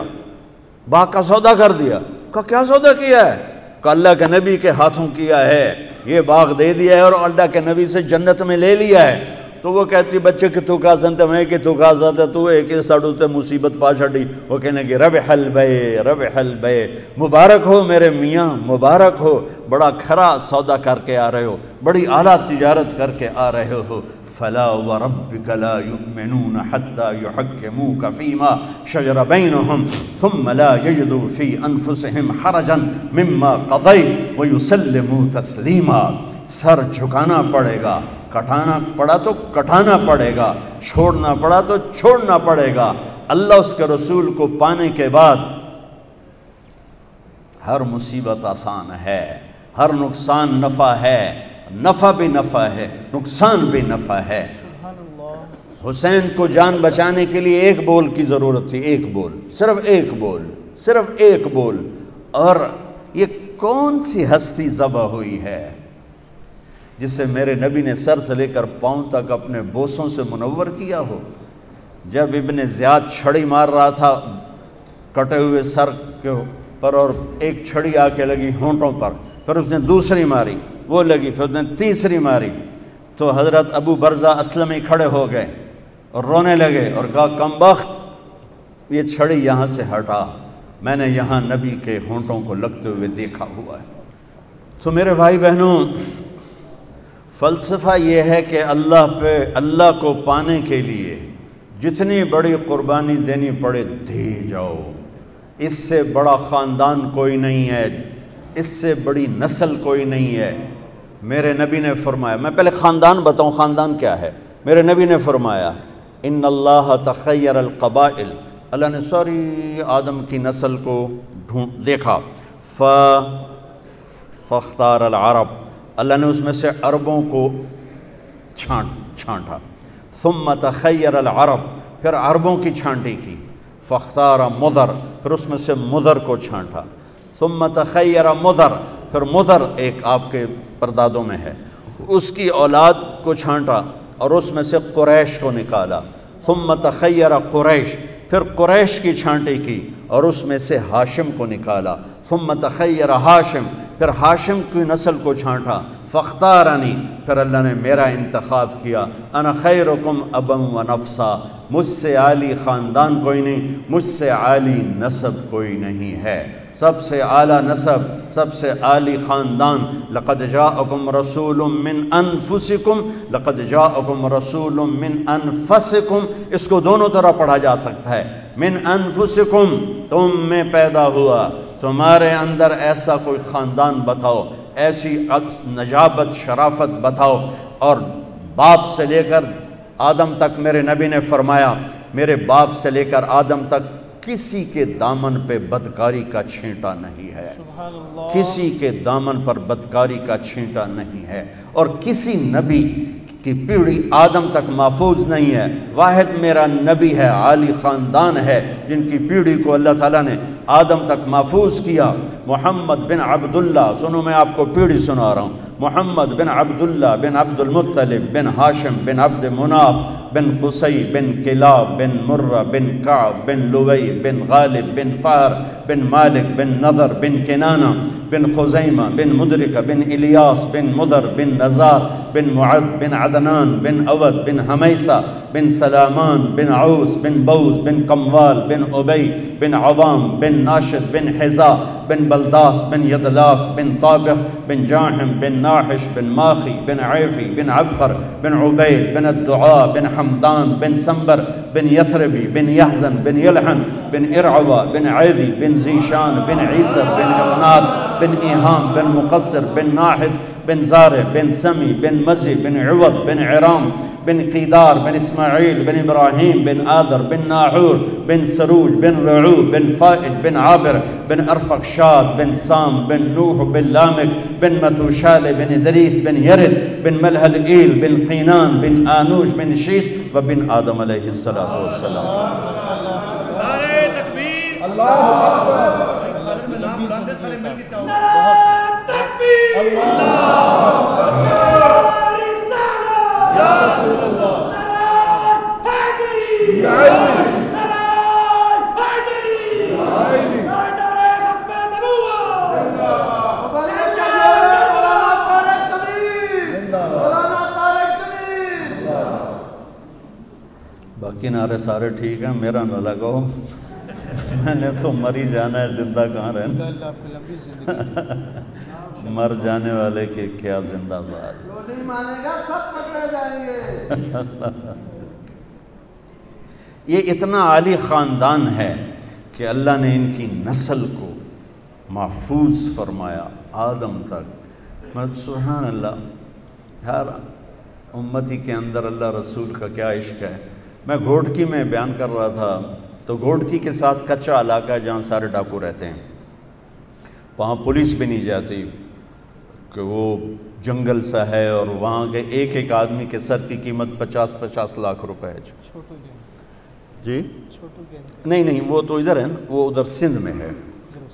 باغ کا سودا کر دیا۔ کہ کیا سودا کیا ہے؟ کہ اللہ کے نبی کے ہاتھوں کیا ہے۔ یہ باغ دے دیا ہے اور اللہ کے نبی سے جنت میں لے لیا ہے۔ تو وہ کہتی، بچے کہ تو کا سنتے میں کہ تو کا سنتے تو ایک ساڑھو تے مصیبت پا چھڑی۔ وہ کہنے کہ رب حل بے، رب حل بے۔ مبارک ہو میرے میاں، مبارک ہو۔ بڑا کھرا سودا کر کے آ رہے ہو۔ بڑی اعلیٰ تجارت کر کے آ رہے ہو۔ فلا وربك لا يؤمنون حتى يحكموك فيما شجر بينهم ثم لا يجدوا في أنفسهم حرجا مما قضيت ويسلموا تسليما. سر جھکانا پڑے گا، کٹانا پڑا تو کٹانا پڑے گا، چھوڑنا پڑا تو چھوڑنا پڑے گا۔ اللہ اس کے رسول کو پانے کے بعد ہر مصیبت آسان ہے، ہر نقصان نفع ہے۔ نفع بھی نفع ہے، نقصان بھی نفع ہے۔ حسین کو جان بچانے کے لیے ایک بول کی ضرورت تھی، ایک بول، صرف ایک بول، صرف ایک بول۔ اور یہ کون سی ہستی ذبح ہوئی ہے جسے میرے نبی نے سر سے لے کر پاؤں تک اپنے بوسوں سے منور کیا ہو؟ جب ابن زیاد چھڑی مار رہا تھا، کٹے ہوئے سر کے پر اور ایک چھڑی آ کے لگی ہونٹوں پر، پھر اس نے دوسری ماری۔ وہ لگی پھر اس نے تیسری ماری۔ تو حضرت ابو برزہ اسلمی کھڑے ہو گئے اور رونے لگے اور کہا، کم وقت یہ چھڑی یہاں سے ہٹا۔ میں نے یہاں نبی کے ہونٹوں کو لگتے ہوئے دیکھا ہوا ہے۔ تو میرے بھائی بہنوں، فلسفہ یہ ہے کہ اللہ پہ، اللہ کو پانے کے لیے جتنی بڑی قربانی دینی پڑے، دے جاؤ۔ اس سے بڑا خاندان کوئی نہیں ہے۔ اس سے بڑی نسل کوئی نہیں ہے۔ میرے نبی نے فرمایا، میں پہلے خاندان بتاؤں، خاندان کیا ہے؟ میرے نبی نے فرمایا، ان اللہ تخیر القبائل. اللہ نے ساری آدم کی نسل کو ڈھونڈ، دیکھا۔ ف فختار العرب۔ اللہ نے اس میں سے عربوں کو چھانٹ چھانٹا۔ ثم تخیر العرب۔ پھر عربوں کی چھانٹی کی۔ فختار مدر پھر اس میں سے مدر کو چھانٹا۔ ثم تخیر مدر پھر مدر ایک آپ کے پردادوں میں ہے۔ اس کی اولاد کو چھانٹا اور اس میں سے قریش کو نکالا۔ ثم تخیر قریش، پھر قریش کی چھانٹی کی اور اس میں سے ہاشم کو نکالا۔ ثم تخیر ہاشم، پھر ہاشم کی نسل کو چھانٹا۔ فختارانی پھر اللہ نے میرا انتخاب کیا۔ انا خیرکم ابم و نفسا، مجھ سے عالی خاندان کوئی نہیں، مجھ سے عالی نصب کوئی نہیں ہے۔ سب سے اعلیٰ نصب، سب سے عالی خاندان، لقد جاءکم رسول من انفسکم، لقد جاءکم رسول من انفسکم۔ اس کو دونوں طرح پڑھا جا سکتا ہے۔ من انفسکم، تم میں پیدا ہوا۔ تمہارے اندر ایسا کوئی خاندان بتاؤ، ایسی نجابت، شرافت بتاؤ۔ اور باپ سے لے کر آدم تک میرے نبی نے فرمایا، میرے باپ سے لے کر آدم تک کسی کے دامن پہ بدکاری کا چھینٹا نہیں ہے۔ کسی کے دامن پر بدکاری کا چھینٹا نہیں ہے۔ اور کسی نبی کی پیڑھی آدم تک محفوظ نہیں ہے۔ واحد میرا نبی ہے عالی خاندان ہے۔ جن کی پیڑھی کو اللہ تعالیٰ نے آدم تک محفوظ کیا، محمد بن عبداللہ، سنو میں آپ کو پیڑھی سنا رہا ہوں، محمد بن عبداللہ بن عبد المطلب بن ہاشم بن عبد مناف بن قصی بن کلاب بن مرہ بن کعب بن لوی بن غالب بن فہر بن مالک بن نظر بن کنانہ بن خزیمہ بن مدرکہ بن الیاس بن مدر بن نزار بن معد بن عدنان بن اود بن حمیسہ بن سلامان بن عوس بن بوز بن کموال بن عبی بن عوام بن ناشد بن حزا بن بلداس بن یدلاف بن طابخ بن جاحم بن ناحش بن ماخي بن عيفي بن عبقر بن عبيد بن الدعاء بن حمدان بن سنبر بن يثربي بن يحزن بن يلحن بن إرعوى بن عيذي بن زيشان بن عيسى بن إقناد بن إيهام بن مقصر بن ناحث بن زارع بن سمي بن مزي بن عوض بن عرام بن قيدار بن إسماعيل بن إبراهيم بن آذر بن ناحور بن سروج بن رعو بن فائد بن عابر بن أرفقشاد بن سام بن نوح بن لامك بن متوشال بن إدريس بن يرد بن ملهل إيل بن قينان بن آنوش بن شيس وبن آدم عليه الصلاة والسلام. نعرہ تکبیر اللہ اکبر اللہ میں نام باقی نعرے سارے ٹھیک ہیں میرا نہ لگاؤ۔ میں نے تو مر ہی جانا ہے زندہ کہاں رہنا؟ مر جانے والے کے کیا زندہ باد؟ جو نہیں مانے گا سب پکڑے جائیں گے۔ یہ اتنا عالی خاندان ہے کہ اللہ نے ان کی نسل کو محفوظ فرمایا آدم تک۔ سبحان اللہ ہر امتی کے اندر اللہ رسول کا کیا عشق ہے؟ میں گھوٹکی میں بیان کر رہا تھا تو گھوٹکی کے ساتھ کچا علاقہ ہے جہاں سارے ڈاکو رہتے ہیں۔ وہاں پولیس بھی نہیں جاتی۔ کہ وہ جنگل سا ہے اور وہاں کے ایک ایک آدمی کے سر کی قیمت پچاس پچاس لاکھ روپے ہے جی۔ گیم۔ نہیں نہیں وہ تو ادھر ہے نا وہ ادھر سندھ میں ہے۔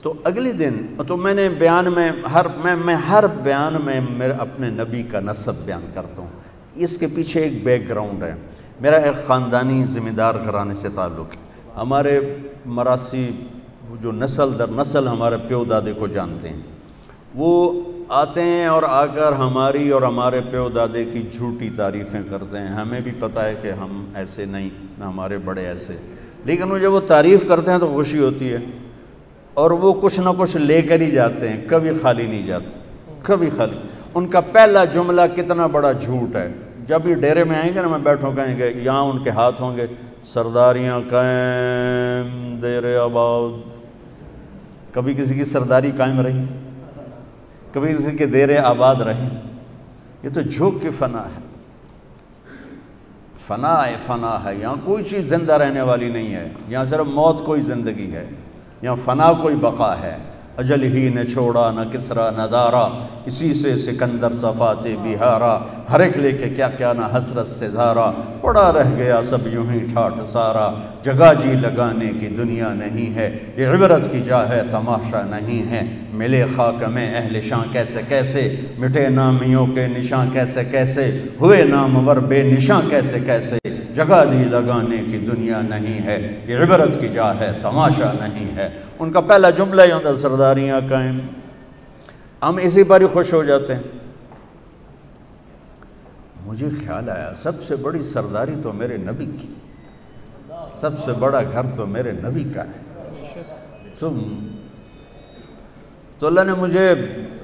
تو اگلے دن تو میں نے بیان میں ہر میں میں ہر بیان میں میرے اپنے نبی کا نصب بیان کرتا ہوں۔ اس کے پیچھے ایک بیک گراؤنڈ ہے۔ میرا ایک خاندانی ذمہ دار گھرانے سے تعلق ہے۔ ہمارے مراسی جو نسل در نسل ہمارے پیو دادے کو جانتے ہیں وہ آتے ہیں اور آ کر ہماری اور ہمارے پیو دادے کی جھوٹی تعریفیں کرتے ہیں۔ ہمیں بھی پتہ ہے کہ ہم ایسے نہیں، نہ ہمارے بڑے ایسے۔ لیکن وہ جب وہ تعریف کرتے ہیں تو خوشی ہوتی ہے۔ اور وہ کچھ نہ کچھ لے کر ہی جاتے ہیں، کبھی خالی نہیں جاتے، کبھی خالی۔ ان کا پہلا جملہ کتنا بڑا جھوٹ ہے۔ جب یہ ڈیرے میں آئیں گے نا، میں بیٹھوں کہیں گے، یہاں ان کے ہاتھ ہوں گے، سرداریاں قائم، دیر آباد۔ کبھی کسی کی سرداری قائم رہی؟ کبھی کسی کے دیر آباد رہیں۔ یہ تو جھوک کے فنا ہے۔ فنا ہے فنا ہے۔ یہاں کوئی چیز زندہ رہنے والی نہیں ہے۔ یہاں صرف موت کوئی زندگی ہے۔ یہاں فنا کوئی بقا ہے۔ اجل ہی نے چھوڑا، نہ کسرا، نہ دارا، اسی سے سکندر صفات بہارا، ہر ایک لے کے کیا کیا نہ حسرت سے دھارا پڑا رہ گیا سب یوں ہی ٹھاٹ سارا، جگہ جی لگانے کی دنیا نہیں ہے، یہ عبرت کی جا ہے، تماشا نہیں ہے، ملے خاک میں اہل شاں کیسے کیسے، مٹے نامیوں کے نشاں کیسے کیسے، ہوئے نامور بے نشاں کیسے کیسے۔ جگہ دی لگانے کی دنیا نہیں ہے، یہ عبرت کی جا ہے، تماشا نہیں ہے۔ ان کا پہلا جملہ ہی ہوتا سرداریاں قائم۔ ہم اسی پر ہی خوش ہو جاتے ہیں۔ مجھے خیال آیا، سب سے بڑی سرداری تو میرے نبی کی۔ سب سے بڑا گھر تو میرے نبی کا ہے۔ تم، تو اللہ نے مجھے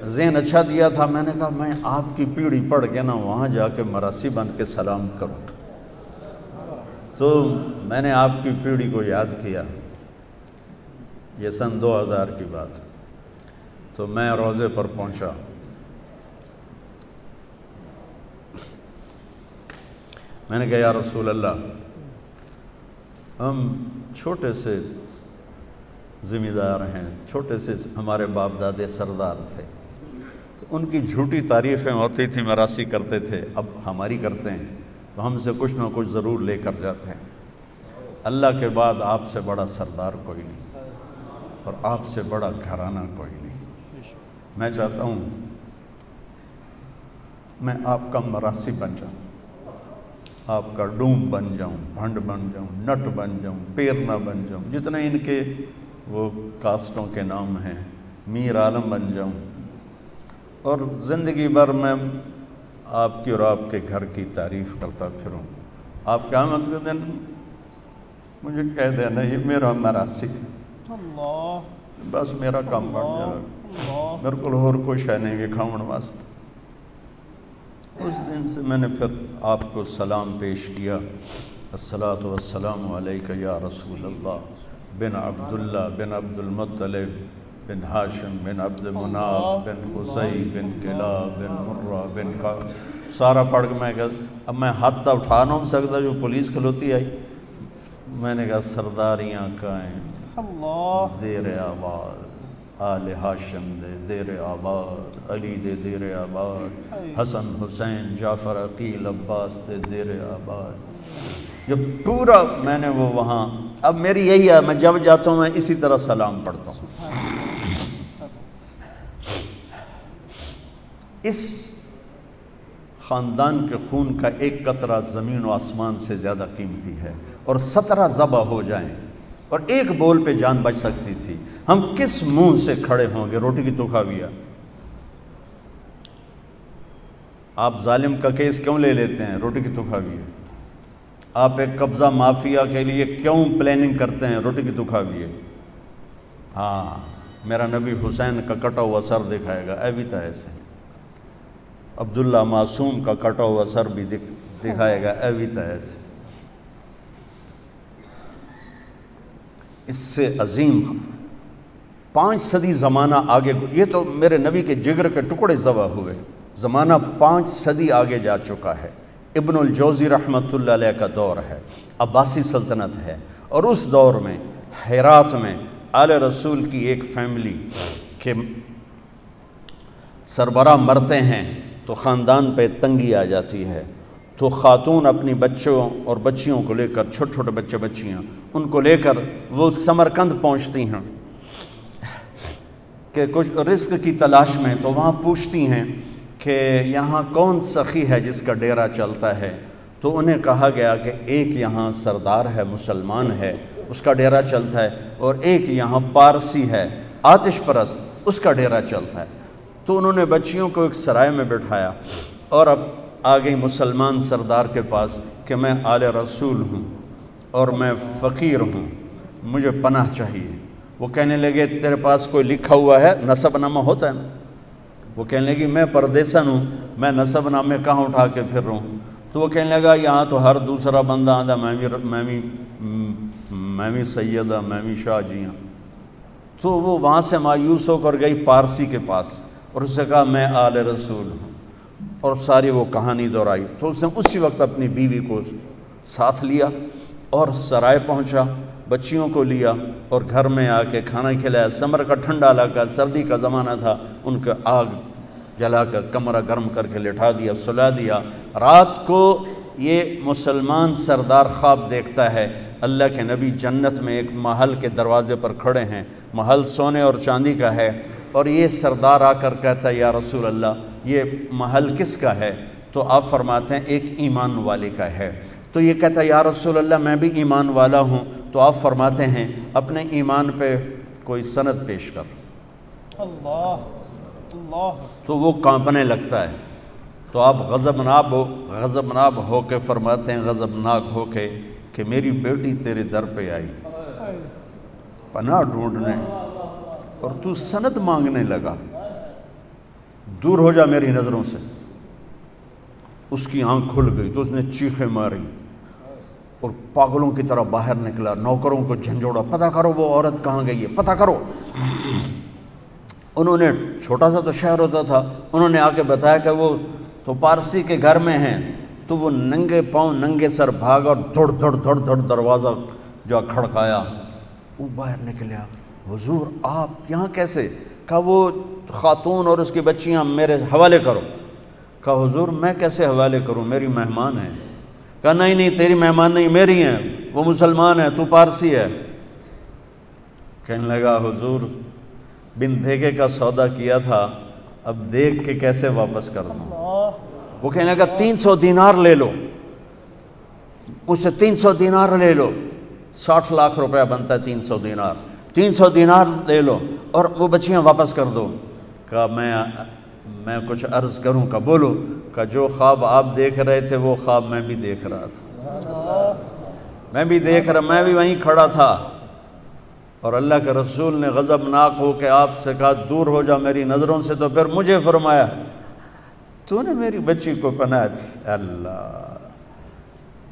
ذہن اچھا دیا تھا۔ میں نے کہا، میں آپ کی پیڑھی پڑھ کے نا وہاں جا کے مراسی بن کے سلام کروں۔ تو میں نے آپ کی پیڑھی کو یاد کیا۔ یہ سن دو ہزار کی بات۔ تو میں روزے پر پہنچا۔ میں نے کہا، یا رسول اللہ، ہم چھوٹے سے ذمہ دار ہیں، چھوٹے سے ہمارے باپ دادے سردار تھے۔ ان کی جھوٹی تعریفیں ہوتی تھیں مراسی کرتے تھے۔ اب ہماری کرتے ہیں۔ تو ہم سے کچھ نہ کچھ ضرور لے کر جاتے ہیں۔ اللہ کے بعد آپ سے بڑا سردار کوئی نہیں، اور آپ سے بڑا گھرانہ کوئی نہیں۔ میں چاہتا ہوں میں آپ کا مراسی بن جاؤں، آپ کا ڈوم بن جاؤں، بھنڈ بن جاؤں، نٹ بن جاؤں، پیرنا بن جاؤں، جتنے ان کے وہ کاسٹوں کے نام ہیں، میر عالم بن جاؤں۔ اور زندگی بھر میں آپ کی اور آپ کے گھر کی تعریف کرتا پھروں۔ آپ کیا مت کے دن مجھے کہہ دینا یہ میرا مراسی بس میرا کام بڑھ جائے۔ میرے کو اور کچھ ہے نہیں کھاؤن واسطے۔ اس دن سے میں نے پھر آپ کو سلام پیش کیا۔ السلاۃ والسلام علیکہ یا رسول اللہ بن عبداللہ بن عبد المطلب بن ہاشم بن عبد مناف بن قصی بن قلعہ بن مرہ بن کا سارا پڑھ کے میں کہا اب میں ہاتھ تھا اٹھا نہیں سکتا جو پولیس کھلوتی آئی۔ میں نے کہا سرداریاں کائیں دیر آباد آل ہاشم دے دیر آباد علی دے دیر آباد حسن حسین جعفر عقیل عباس دے دیر آباد۔ یہ پورا میں نے وہ وہاں اب میری یہی ہے میں جب جاتا ہوں میں اسی طرح سلام پڑھتا ہوں۔ اس خاندان کے خون کا ایک قطرہ زمین و آسمان سے زیادہ قیمتی ہے اور سترہ ذبح ہو جائیں اور ایک بول پہ جان بچ سکتی تھی۔ ہم کس منہ سے کھڑے ہوں گے؟ روٹی کی تو کھاویا آپ ظالم کا کیس کیوں لے لیتے ہیں؟ روٹی کی تو کھاویا آپ ایک قبضہ مافیا کے لیے کیوں پلاننگ کرتے ہیں؟ روٹی کی تو کھاویے ہاں میرا نبی حسین کا کٹا ہوا سر دکھائے گا۔ اے بھی تھا ایسے۔ عبداللہ معصوم کا کٹا ہوا سر بھی دکھائے گا، اے بھی تھا ایسے اس سے عظیم پانچ صدی زمانہ آگے یہ تو میرے نبی کے جگر کے ٹکڑے ذبح ہوئے۔ زمانہ پانچ صدی آگے جا چکا ہے۔ ابن الجوزی رحمۃ اللہ علیہ کا دور ہے۔ عباسی سلطنت ہے۔ اور اس دور میں، حیرات میں آل رسول کی ایک فیملی کے سربراہ مرتے ہیں۔ تو خاندان پہ تنگی آ جاتی ہے۔ تو خاتون اپنی بچوں اور بچیوں کو لے کر، چھوٹے چھوٹے بچے بچیاں، ان کو لے کر وہ سمرکند پہنچتی ہیں۔ کہ کچھ رزق کی تلاش میں تو وہاں پوچھتی ہیں کہ یہاں کون سخی ہے جس کا ڈیرا چلتا ہے۔ تو انہیں کہا گیا کہ ایک یہاں سردار ہے، مسلمان ہے، اس کا ڈیرا چلتا ہے، اور ایک یہاں پارسی ہے، آتش پرست، اس کا ڈیرا چلتا ہے۔ تو انہوں نے بچیوں کو ایک سرائے میں بٹھایا اور اب آ گئی مسلمان سردار کے پاس کہ میں آل رسول ہوں اور میں فقیر ہوں، مجھے پناہ چاہیے۔ وہ کہنے لگے، تیرے پاس کوئی لکھا ہوا ہے؟ نصب نامہ ہوتا ہے نا۔ وہ کہنے لگی میں پردیسن ہوں، میں نصب نامے کہاں اٹھا کے پھر رہا ہوں تو وہ کہنے لگا، یہاں تو ہر دوسرا بندہ آدھا میں بھی میں بھی میں بھی سیدہ، میں بھی شاہ جی ہوں تو وہ وہاں سے مایوس ہو کر گئی پارسی کے پاس۔ اور اس سے کہا، میں آل رسول ہوں اور ساری وہ کہانی دہرائی۔ تو اس نے اسی وقت اپنی بیوی کو ساتھ لیا اور سرائے پہنچا، بچیوں کو لیا اور گھر میں آ کے کھانا کھلایا۔ سمر کا ٹھنڈا علاقہ، سردی کا زمانہ تھا، ان کا آگ جلا کر کمرہ گرم کر کے لٹھا دیا، سلا دیا۔ رات کو یہ مسلمان سردار خواب دیکھتا ہے، اللہ کے نبی جنت میں ایک محل کے دروازے پر کھڑے ہیں۔ محل سونے اور چاندی کا ہے۔ اور یہ سردار آ کر کہتا ہے یا رسول اللہ یہ محل کس کا ہے؟ تو آپ فرماتے ہیں ایک ایمان والے کا ہے. تو یہ کہتا ہے یا رسول اللہ میں بھی ایمان والا ہوں. تو آپ فرماتے ہیں اپنے ایمان پہ کوئی سند پیش کر. اللہ اللہ. تو وہ کانپنے لگتا ہے۔ تو آپ غضب ناب ہو غضب ناب ہو کے فرماتے ہیں غضب ناک ہو کے کہ میری بیٹی تیرے در پہ آئی۔ پناہ ڈھونڈنے اور تو سند مانگنے لگا۔ دور ہو جا میری نظروں سے۔ اس کی آنکھ کھل گئی تو اس نے چیخیں ماری۔ اور پاگلوں کی طرح باہر نکلا، نوکروں کو جھنجھوڑا۔ پتہ کرو وہ عورت کہاں گئی ہے، پتہ کرو۔ انہوں نے، چھوٹا سا تو شہر ہوتا تھا، انہوں نے آ کے بتایا کہ وہ تو پارسی کے گھر میں ہیں۔ تو وہ ننگے پاؤں، ننگے سر بھاگا اور دھڑ دھڑ دھڑ دھڑ دروازہ جو کھڑکایا۔ وہ باہر نکلیا حضور، آپ یہاں کیسے؟ کہا، وہ خاتون اور اس کی بچیاں میرے حوالے کرو۔ کہا، حضور، میں کیسے حوالے کروں؟ میری مہمان ہیں۔ کہا، نہیں نہیں، تیری مہمان نہیں، میری ہیں۔ وہ مسلمان ہیں، تو پارسی ہے۔ کہنے لگا، حضور، بن دھیگے کا سودا کیا تھا، اب دیکھ کے کیسے واپس کر دوں۔ وہ کہنے لگا، تین سو دینار لے لو۔ اس سے تین سو دینار لے لو۔ ساٹھ لاکھ روپیہ بنتا ہے تین سو دینار۔ تین سو دینار لے لو اور وہ بچیاں واپس کر دو۔ کہا، میں میں کچھ عرض کروں کا بولو کہ جو خواب آپ دیکھ رہے تھے، وہ خواب میں بھی دیکھ رہا تھا۔ میں بھی دیکھ رہا، میں بھی وہیں کھڑا تھا۔ اور اللہ کے رسول نے غضب ناک ہو کے آپ سے کہا، دور ہو جا میری نظروں سے۔ تو پھر مجھے فرمایا، تو نے میری بچی کو پناہ دی۔ اللہ،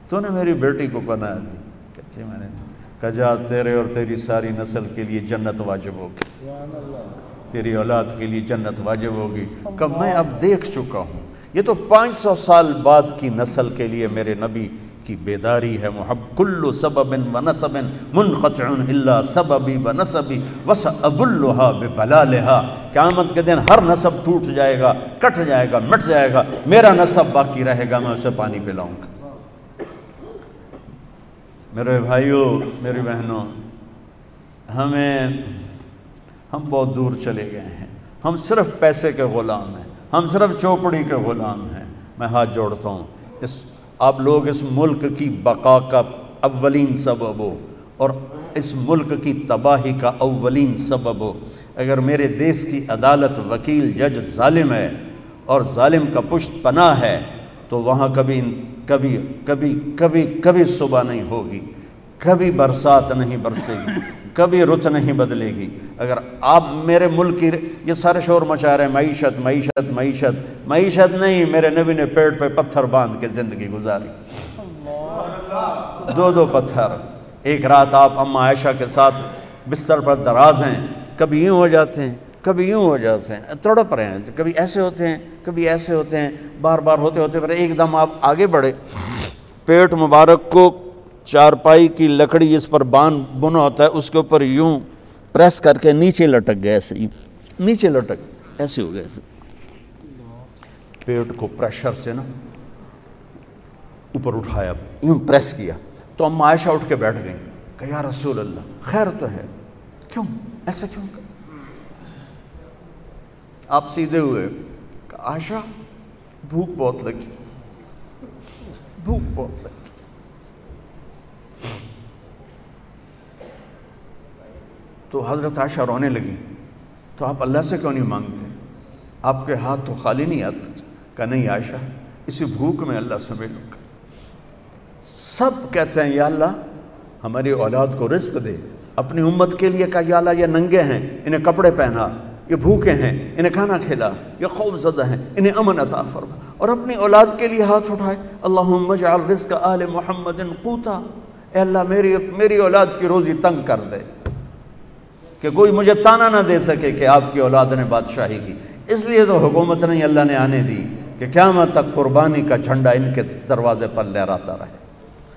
تو نے میری بیٹی کو پناہ دی۔ کچھ جی، میں نے کجا تیرے اور تیری ساری نسل کے لیے جنت واجب ہوگی؟ تیری اولاد کے لیے جنت واجب ہوگی۔ کہ میں اب دیکھ چکا ہوں۔ یہ تو پانچ سو سال بعد کی نسل کے لیے میرے نبی کی بیداری ہے۔ محب کل سبب و نصب منقطع الا سببی و نصبی وسأب اللہا ببلالہا قیامت کے دن ہر نصب ٹوٹ جائے گا، کٹ جائے گا، مٹ جائے گا۔ میرا نصب باقی رہے گا، میں اسے پانی پلاؤں گا۔ میرے بھائیوں میری بہنوں، ہمیں، ہم بہت دور چلے گئے ہیں۔ ہم صرف پیسے کے غلام ہیں۔ ہم صرف چوپڑی کے غلام ہیں۔ میں ہاتھ جوڑتا ہوں۔ اس، آپ لوگ اس ملک کی بقا کا اولین سبب ہو اور اس ملک کی تباہی کا اولین سبب ہو۔ اگر میرے دیس کی عدالت وکیل جج ظالم ہے اور ظالم کا پشت پناہ ہے، تو وہاں کبھی کبھی کبھی کبھی کبھی صبح نہیں ہوگی، کبھی برسات نہیں برسے گی، کبھی رت نہیں بدلے گی۔ اگر آپ میرے ملک کی یہ سارے شور مچا رہے ہیں، معیشت معیشت معیشت معیشت نہیں، میرے نبی نے پیٹ پہ پتھر باندھ کے زندگی گزاری۔ دو دو پتھر۔ ایک رات آپ اماں عائشہ کے ساتھ بستر پر دراز ہیں، کبھی یوں ہو جاتے ہیں۔ کبھی یوں ہو جاتے ہیں، تڑپ رہے ہیں، کبھی ایسے ہوتے ہیں، کبھی ایسے ہوتے ہیں، بار بار ہوتے ہوتے پھر ایک دم آپ آگے بڑھے۔ پیٹ مبارک کو چارپائی کی لکڑی جس پر بان بنا ہوتا ہے، اس کے اوپر یوں پریس کر کے نیچے لٹک گئے ایسے، نیچے لٹک، ایسے ہو گئے ایسے۔ پیٹ کو پریشر سے نا اوپر اٹھایا، یوں پریس کیا۔ تو ہم عائشہ اٹھ کے بیٹھ گئیں کہ یا رسول اللہ، خیر تو ہے، کیوں؟ ایسا کیوں؟ آپ سیدھے ہوئے آشا بھوک بہت لگی بھوک بہت لگی تو حضرت عائشہ رونے لگی۔ تو آپ اللہ سے کیوں نہیں مانگتے؟ آپ کے ہاتھ تو خالی نہیں آتے۔ کہ نہیں عائشہ، اسی بھوک میں اللہ سے ملوں گا۔ سب کہتے ہیں، یا اللہ، ہماری اولاد کو رزق دے۔ اپنی امت کے لیے کہا، یا اللہ، یہ ننگے ہیں، انہیں کپڑے پہنا۔ یہ بھوکے ہیں، انہیں کھانا کھلا، یہ خوف زدہ ہیں، انہیں امن عطا فرما۔ اور اپنی اولاد کے لیے ہاتھ اٹھائے، اللہم اجعل رزق آل محمد قوتا۔ اے اللہ، میری میری اولاد کی روزی تنگ کر دے، کہ کوئی مجھے تانا نہ دے سکے کہ آپ کی اولاد نے بادشاہی کی۔ اس لیے تو حکومت نہیں، اللہ نے آنے دی کہ قیامت تک قربانی کا جھنڈا ان کے دروازے پر لہراتا رہے۔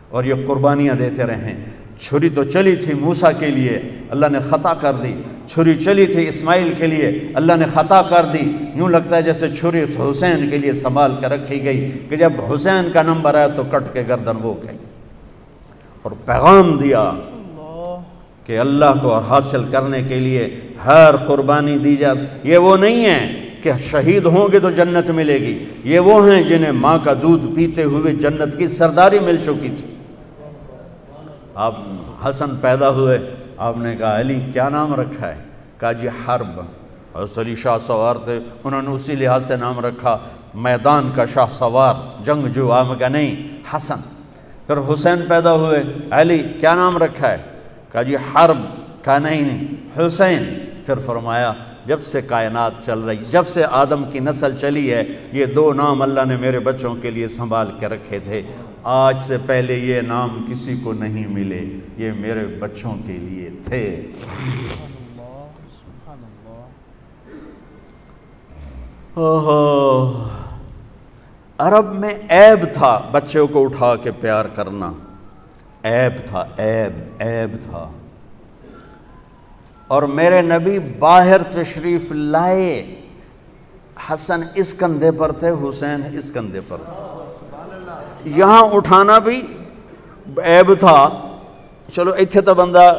اور یہ قربانیاں دیتے رہیں چھری تو چلی تھی موسیٰ کے لیے، اللہ نے خطا کر دی۔ چھری چلی تھی اسماعیل کے لیے، اللہ نے خطا کر دی۔ یوں لگتا ہے جیسے چھری حسین کے لیے سنبھال کے رکھی گئی کہ جب حسین کا نمبر آیا تو کٹ کے گردن وہ گئی اور پیغام دیا کہ اللہ کو حاصل کرنے کے لیے ہر قربانی دی جا۔ یہ وہ نہیں ہے کہ شہید ہوں گے تو جنت ملے گی۔ یہ وہ ہیں جنہیں ماں کا دودھ پیتے ہوئے جنت کی سرداری مل چکی تھی۔ آپ حسن پیدا ہوئے۔ آپ نے کہا، علی، کیا نام رکھا ہے؟ کہا جی حرب۔ حضرت علی شاہ سوار تھے۔ انہوں نے اسی لحاظ سے نام رکھا، میدان کا شاہ سوار۔ جنگ جو، آپ کا نہیں، حسن۔ پھر حسین پیدا ہوئے۔ علی، کیا نام رکھا ہے؟ کہا جی حرب۔ کہا، نہیں نہیں، حسین۔ پھر فرمایا، جب سے کائنات چل رہی، جب سے آدم کی نسل چلی ہے، یہ دو نام اللہ نے میرے بچوں کے لیے سنبھال کے رکھے تھے۔ آج سے پہلے یہ نام کسی کو نہیں ملے، یہ میرے بچوں کے لیے تھے۔ عرب میں عیب تھا بچوں کو اٹھا کے پیار کرنا۔ عیب تھا، عیب عیب تھا۔ اور میرے نبی باہر تشریف لائے۔ حسن اس کندھے پر تھے، حسین اس کندھے پر تھے۔ یہاں اٹھانا بھی عیب تھا۔ چلو ایتھے تو بندہ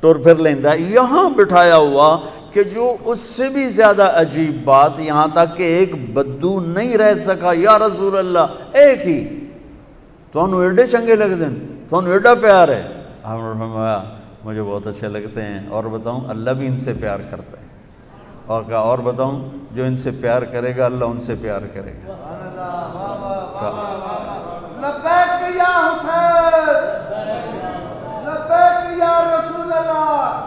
ٹور پھر لیندہ۔ یہاں بٹھایا ہوا کہ جو اس سے بھی زیادہ عجیب بات یہاں تک کہ ایک بدو نہیں رہ سکا۔ یا رسول اللہ ایک ہی۔ تو انہوں ایڈے چنگے لگ دیں تو انہوں ایڈا پیار ہے۔ ہم نے فرمایا مجھے بہت اچھے لگتے ہیں۔ اور بتاؤں اللہ بھی ان سے پیار کرتا ہے۔ اور کہا اور بتاؤں جو ان سے پیار کرے گا اللہ ان سے پیار کرے گا۔ لبیک یا حسین. لبیک یا رسول اللہ.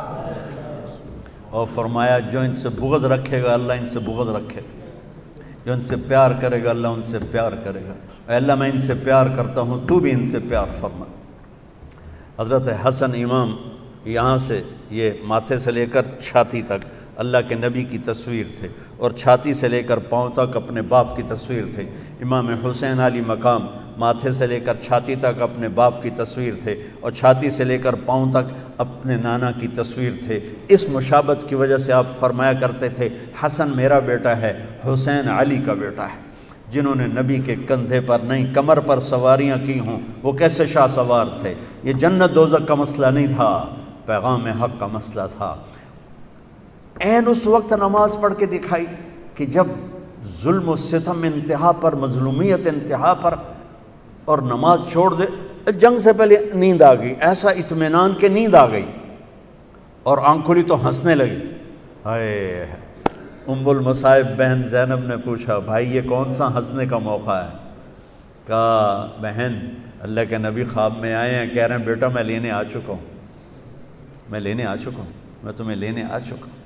اور فرمایا، جو ان سے بغض رکھے گا، اللہ ان سے بغض رکھے۔ گا جو ان سے پیار کرے گا، اللہ ان سے پیار کرے گا۔ اے اللہ، میں ان سے پیار کرتا ہوں، تو بھی ان سے پیار فرما۔ حضرت حسن امام یہاں سے یہ ماتھے سے لے کر چھاتی تک اللہ کے نبی کی تصویر تھے اور چھاتی سے لے کر پاؤں تک اپنے باپ کی تصویر تھے۔ امام حسین علی مقام ماتھے سے لے کر چھاتی تک اپنے باپ کی تصویر تھے اور چھاتی سے لے کر پاؤں تک اپنے نانا کی تصویر تھے۔ اس مشابت کی وجہ سے آپ فرمایا کرتے تھے، حسن میرا بیٹا ہے، حسین علی کا بیٹا ہے۔ جنہوں نے نبی کے کندھے پر نہیں، کمر پر سواریاں کی ہوں۔ وہ کیسے شاہ سوار تھے؟ یہ جنت دوزک کا مسئلہ نہیں تھا، پیغام حق کا مسئلہ تھا۔ این اس وقت نماز پڑھ کے دکھائی کہ جب ظلم و ستم انتہا پر، مظلومیت انتہا پر اور نماز چھوڑ دے، جنگ سے پہلے نیند آ گئی، ایسا اطمینان کہ نیند آ گئی۔ اور آنکھ کھلی تو ہنسنے لگی۔ ہائے، ام المصائب، بہن زینب نے پوچھا، بھائی، یہ کون سا ہنسنے کا موقع ہے؟ کہا، بہن، اللہ کے نبی خواب میں آئے ہیں، کہہ رہے ہیں، بیٹا، میں لینے آ چکا ہوں۔ میں لینے آ چکا ہوں۔ میں تمہیں لینے آ چکا ہوں۔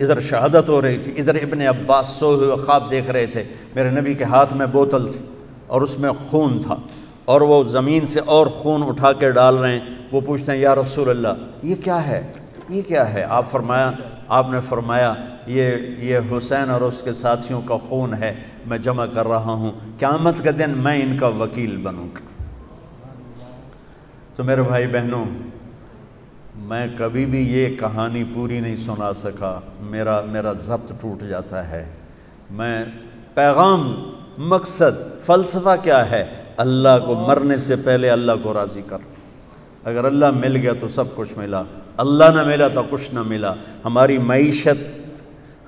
ادھر شہادت ہو رہی تھی، ادھر ابن عباس سو ہوئے خواب دیکھ رہے تھے۔ میرے نبی کے ہاتھ میں بوتل تھی۔ اور اس میں خون تھا اور وہ زمین سے اور خون اٹھا کے ڈال رہے ہیں۔ وہ پوچھتے ہیں، یا رسول اللہ، یہ کیا ہے؟ یہ کیا ہے؟ آپ فرمایا، آپ نے فرمایا، یہ یہ حسین اور اس کے ساتھیوں کا خون ہے، میں جمع کر رہا ہوں۔ قیامت کے دن میں ان کا وکیل بنوں گا۔ تو میرے بھائی بہنوں، میں کبھی بھی یہ کہانی پوری نہیں سنا سکا۔ میرا میرا ضبط ٹوٹ جاتا ہے۔ میں پیغام مقصد، فلسفہ کیا ہے؟ اللہ کو مرنے سے پہلے اللہ کو راضی کر۔ اگر اللہ مل گیا تو سب کچھ ملا۔ اللہ نہ ملا تو کچھ نہ ملا۔ ہماری معیشت،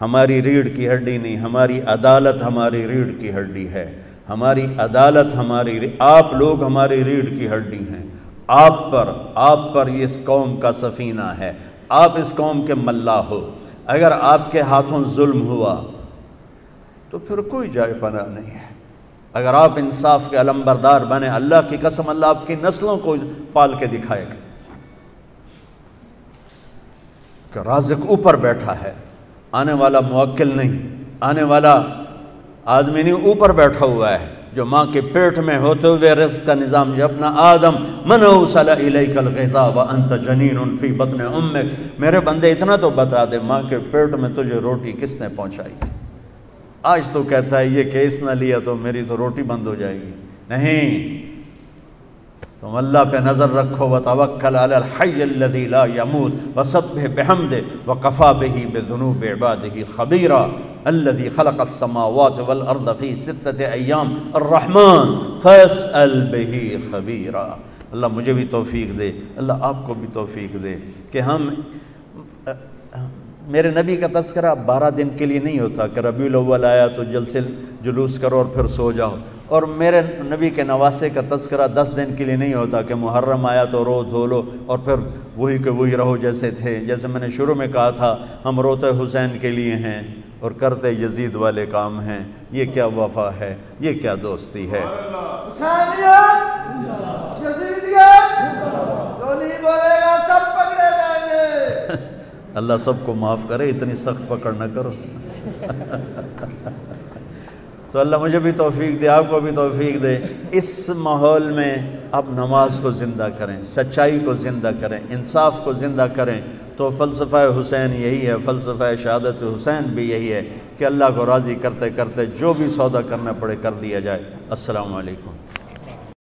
ہماری ریڑھ کی ہڈی نہیں، ہماری عدالت ہماری ریڑھ کی ہڈی ہے۔ ہماری عدالت ہماری آپ لوگ ہماری ریڑھ کی ہڈی ہیں۔ آپ پر آپ پر اس قوم کا سفینہ ہے۔ آپ اس قوم کے ملا ہو۔ اگر آپ کے ہاتھوں ظلم ہوا تو پھر کوئی جائے پناہ نہیں ہے۔ اگر آپ انصاف کے علم بردار بنے، اللہ کی قسم اللہ آپ کی نسلوں کو پال کے دکھائے گا۔ کہ رازق اوپر بیٹھا ہے، آنے والا موکل نہیں، آنے والا آدمی نہیں، اوپر بیٹھا ہوا ہے۔ جو ماں کے پیٹ میں ہوتے ہوئے رزق کا نظام جو اپنا آدم منو صلی علیہ الغذا و انت جنین فی بطن امک۔ میرے بندے اتنا تو بتا دے ماں کے پیٹ میں تجھے روٹی کس نے پہنچائی۔ تھی آج تو کہتا ہے یہ کیس نہ لیا تو میری تو روٹی بند ہو جائے گی۔ نہیں۔ تم اللہ پہ نظر رکھو، وتوکل علی الحی الذی لا يموت وسبح بحمد وکفا به بذنوب عباده خبیرا الذي خلق السماوات والارض في ستة ایام، الرحمن، فاسأل به خبیرا اللہ مجھے بھی توفیق دے، اللہ آپ کو بھی توفیق دے کہ ہم میرے نبی کا تذکرہ بارہ دن کے لیے نہیں ہوتا کہ ربیع الاول آیا تو جلسے جلوس کرو اور پھر سو جاؤ۔ اور میرے نبی کے نواسے کا تذکرہ دس دن کے لیے نہیں ہوتا کہ محرم آیا تو رو دھو لو اور پھر وہی کہ وہی رہو جیسے تھے۔ جیسے میں نے شروع میں کہا تھا، ہم روتے حسین کے لیے ہیں اور کرتے یزید والے کام ہیں۔ یہ کیا وفا ہے، یہ کیا دوستی ہے۔ حسینیت یزیدیت جو نہیں بولے گا سب پکڑے جائیں گے اللہ سب کو معاف کرے، اتنی سخت پکڑ نہ کرو۔ تو اللہ مجھے بھی توفیق دے، آپ کو بھی توفیق دے۔ اس ماحول میں آپ نماز کو زندہ کریں، سچائی کو زندہ کریں، انصاف کو زندہ کریں۔ تو فلسفہ حسین یہی ہے، فلسفہ شہادت حسین بھی یہی ہے کہ اللہ کو راضی کرتے کرتے جو بھی سودا کرنا پڑے کر دیا جائے۔ السلام علیکم۔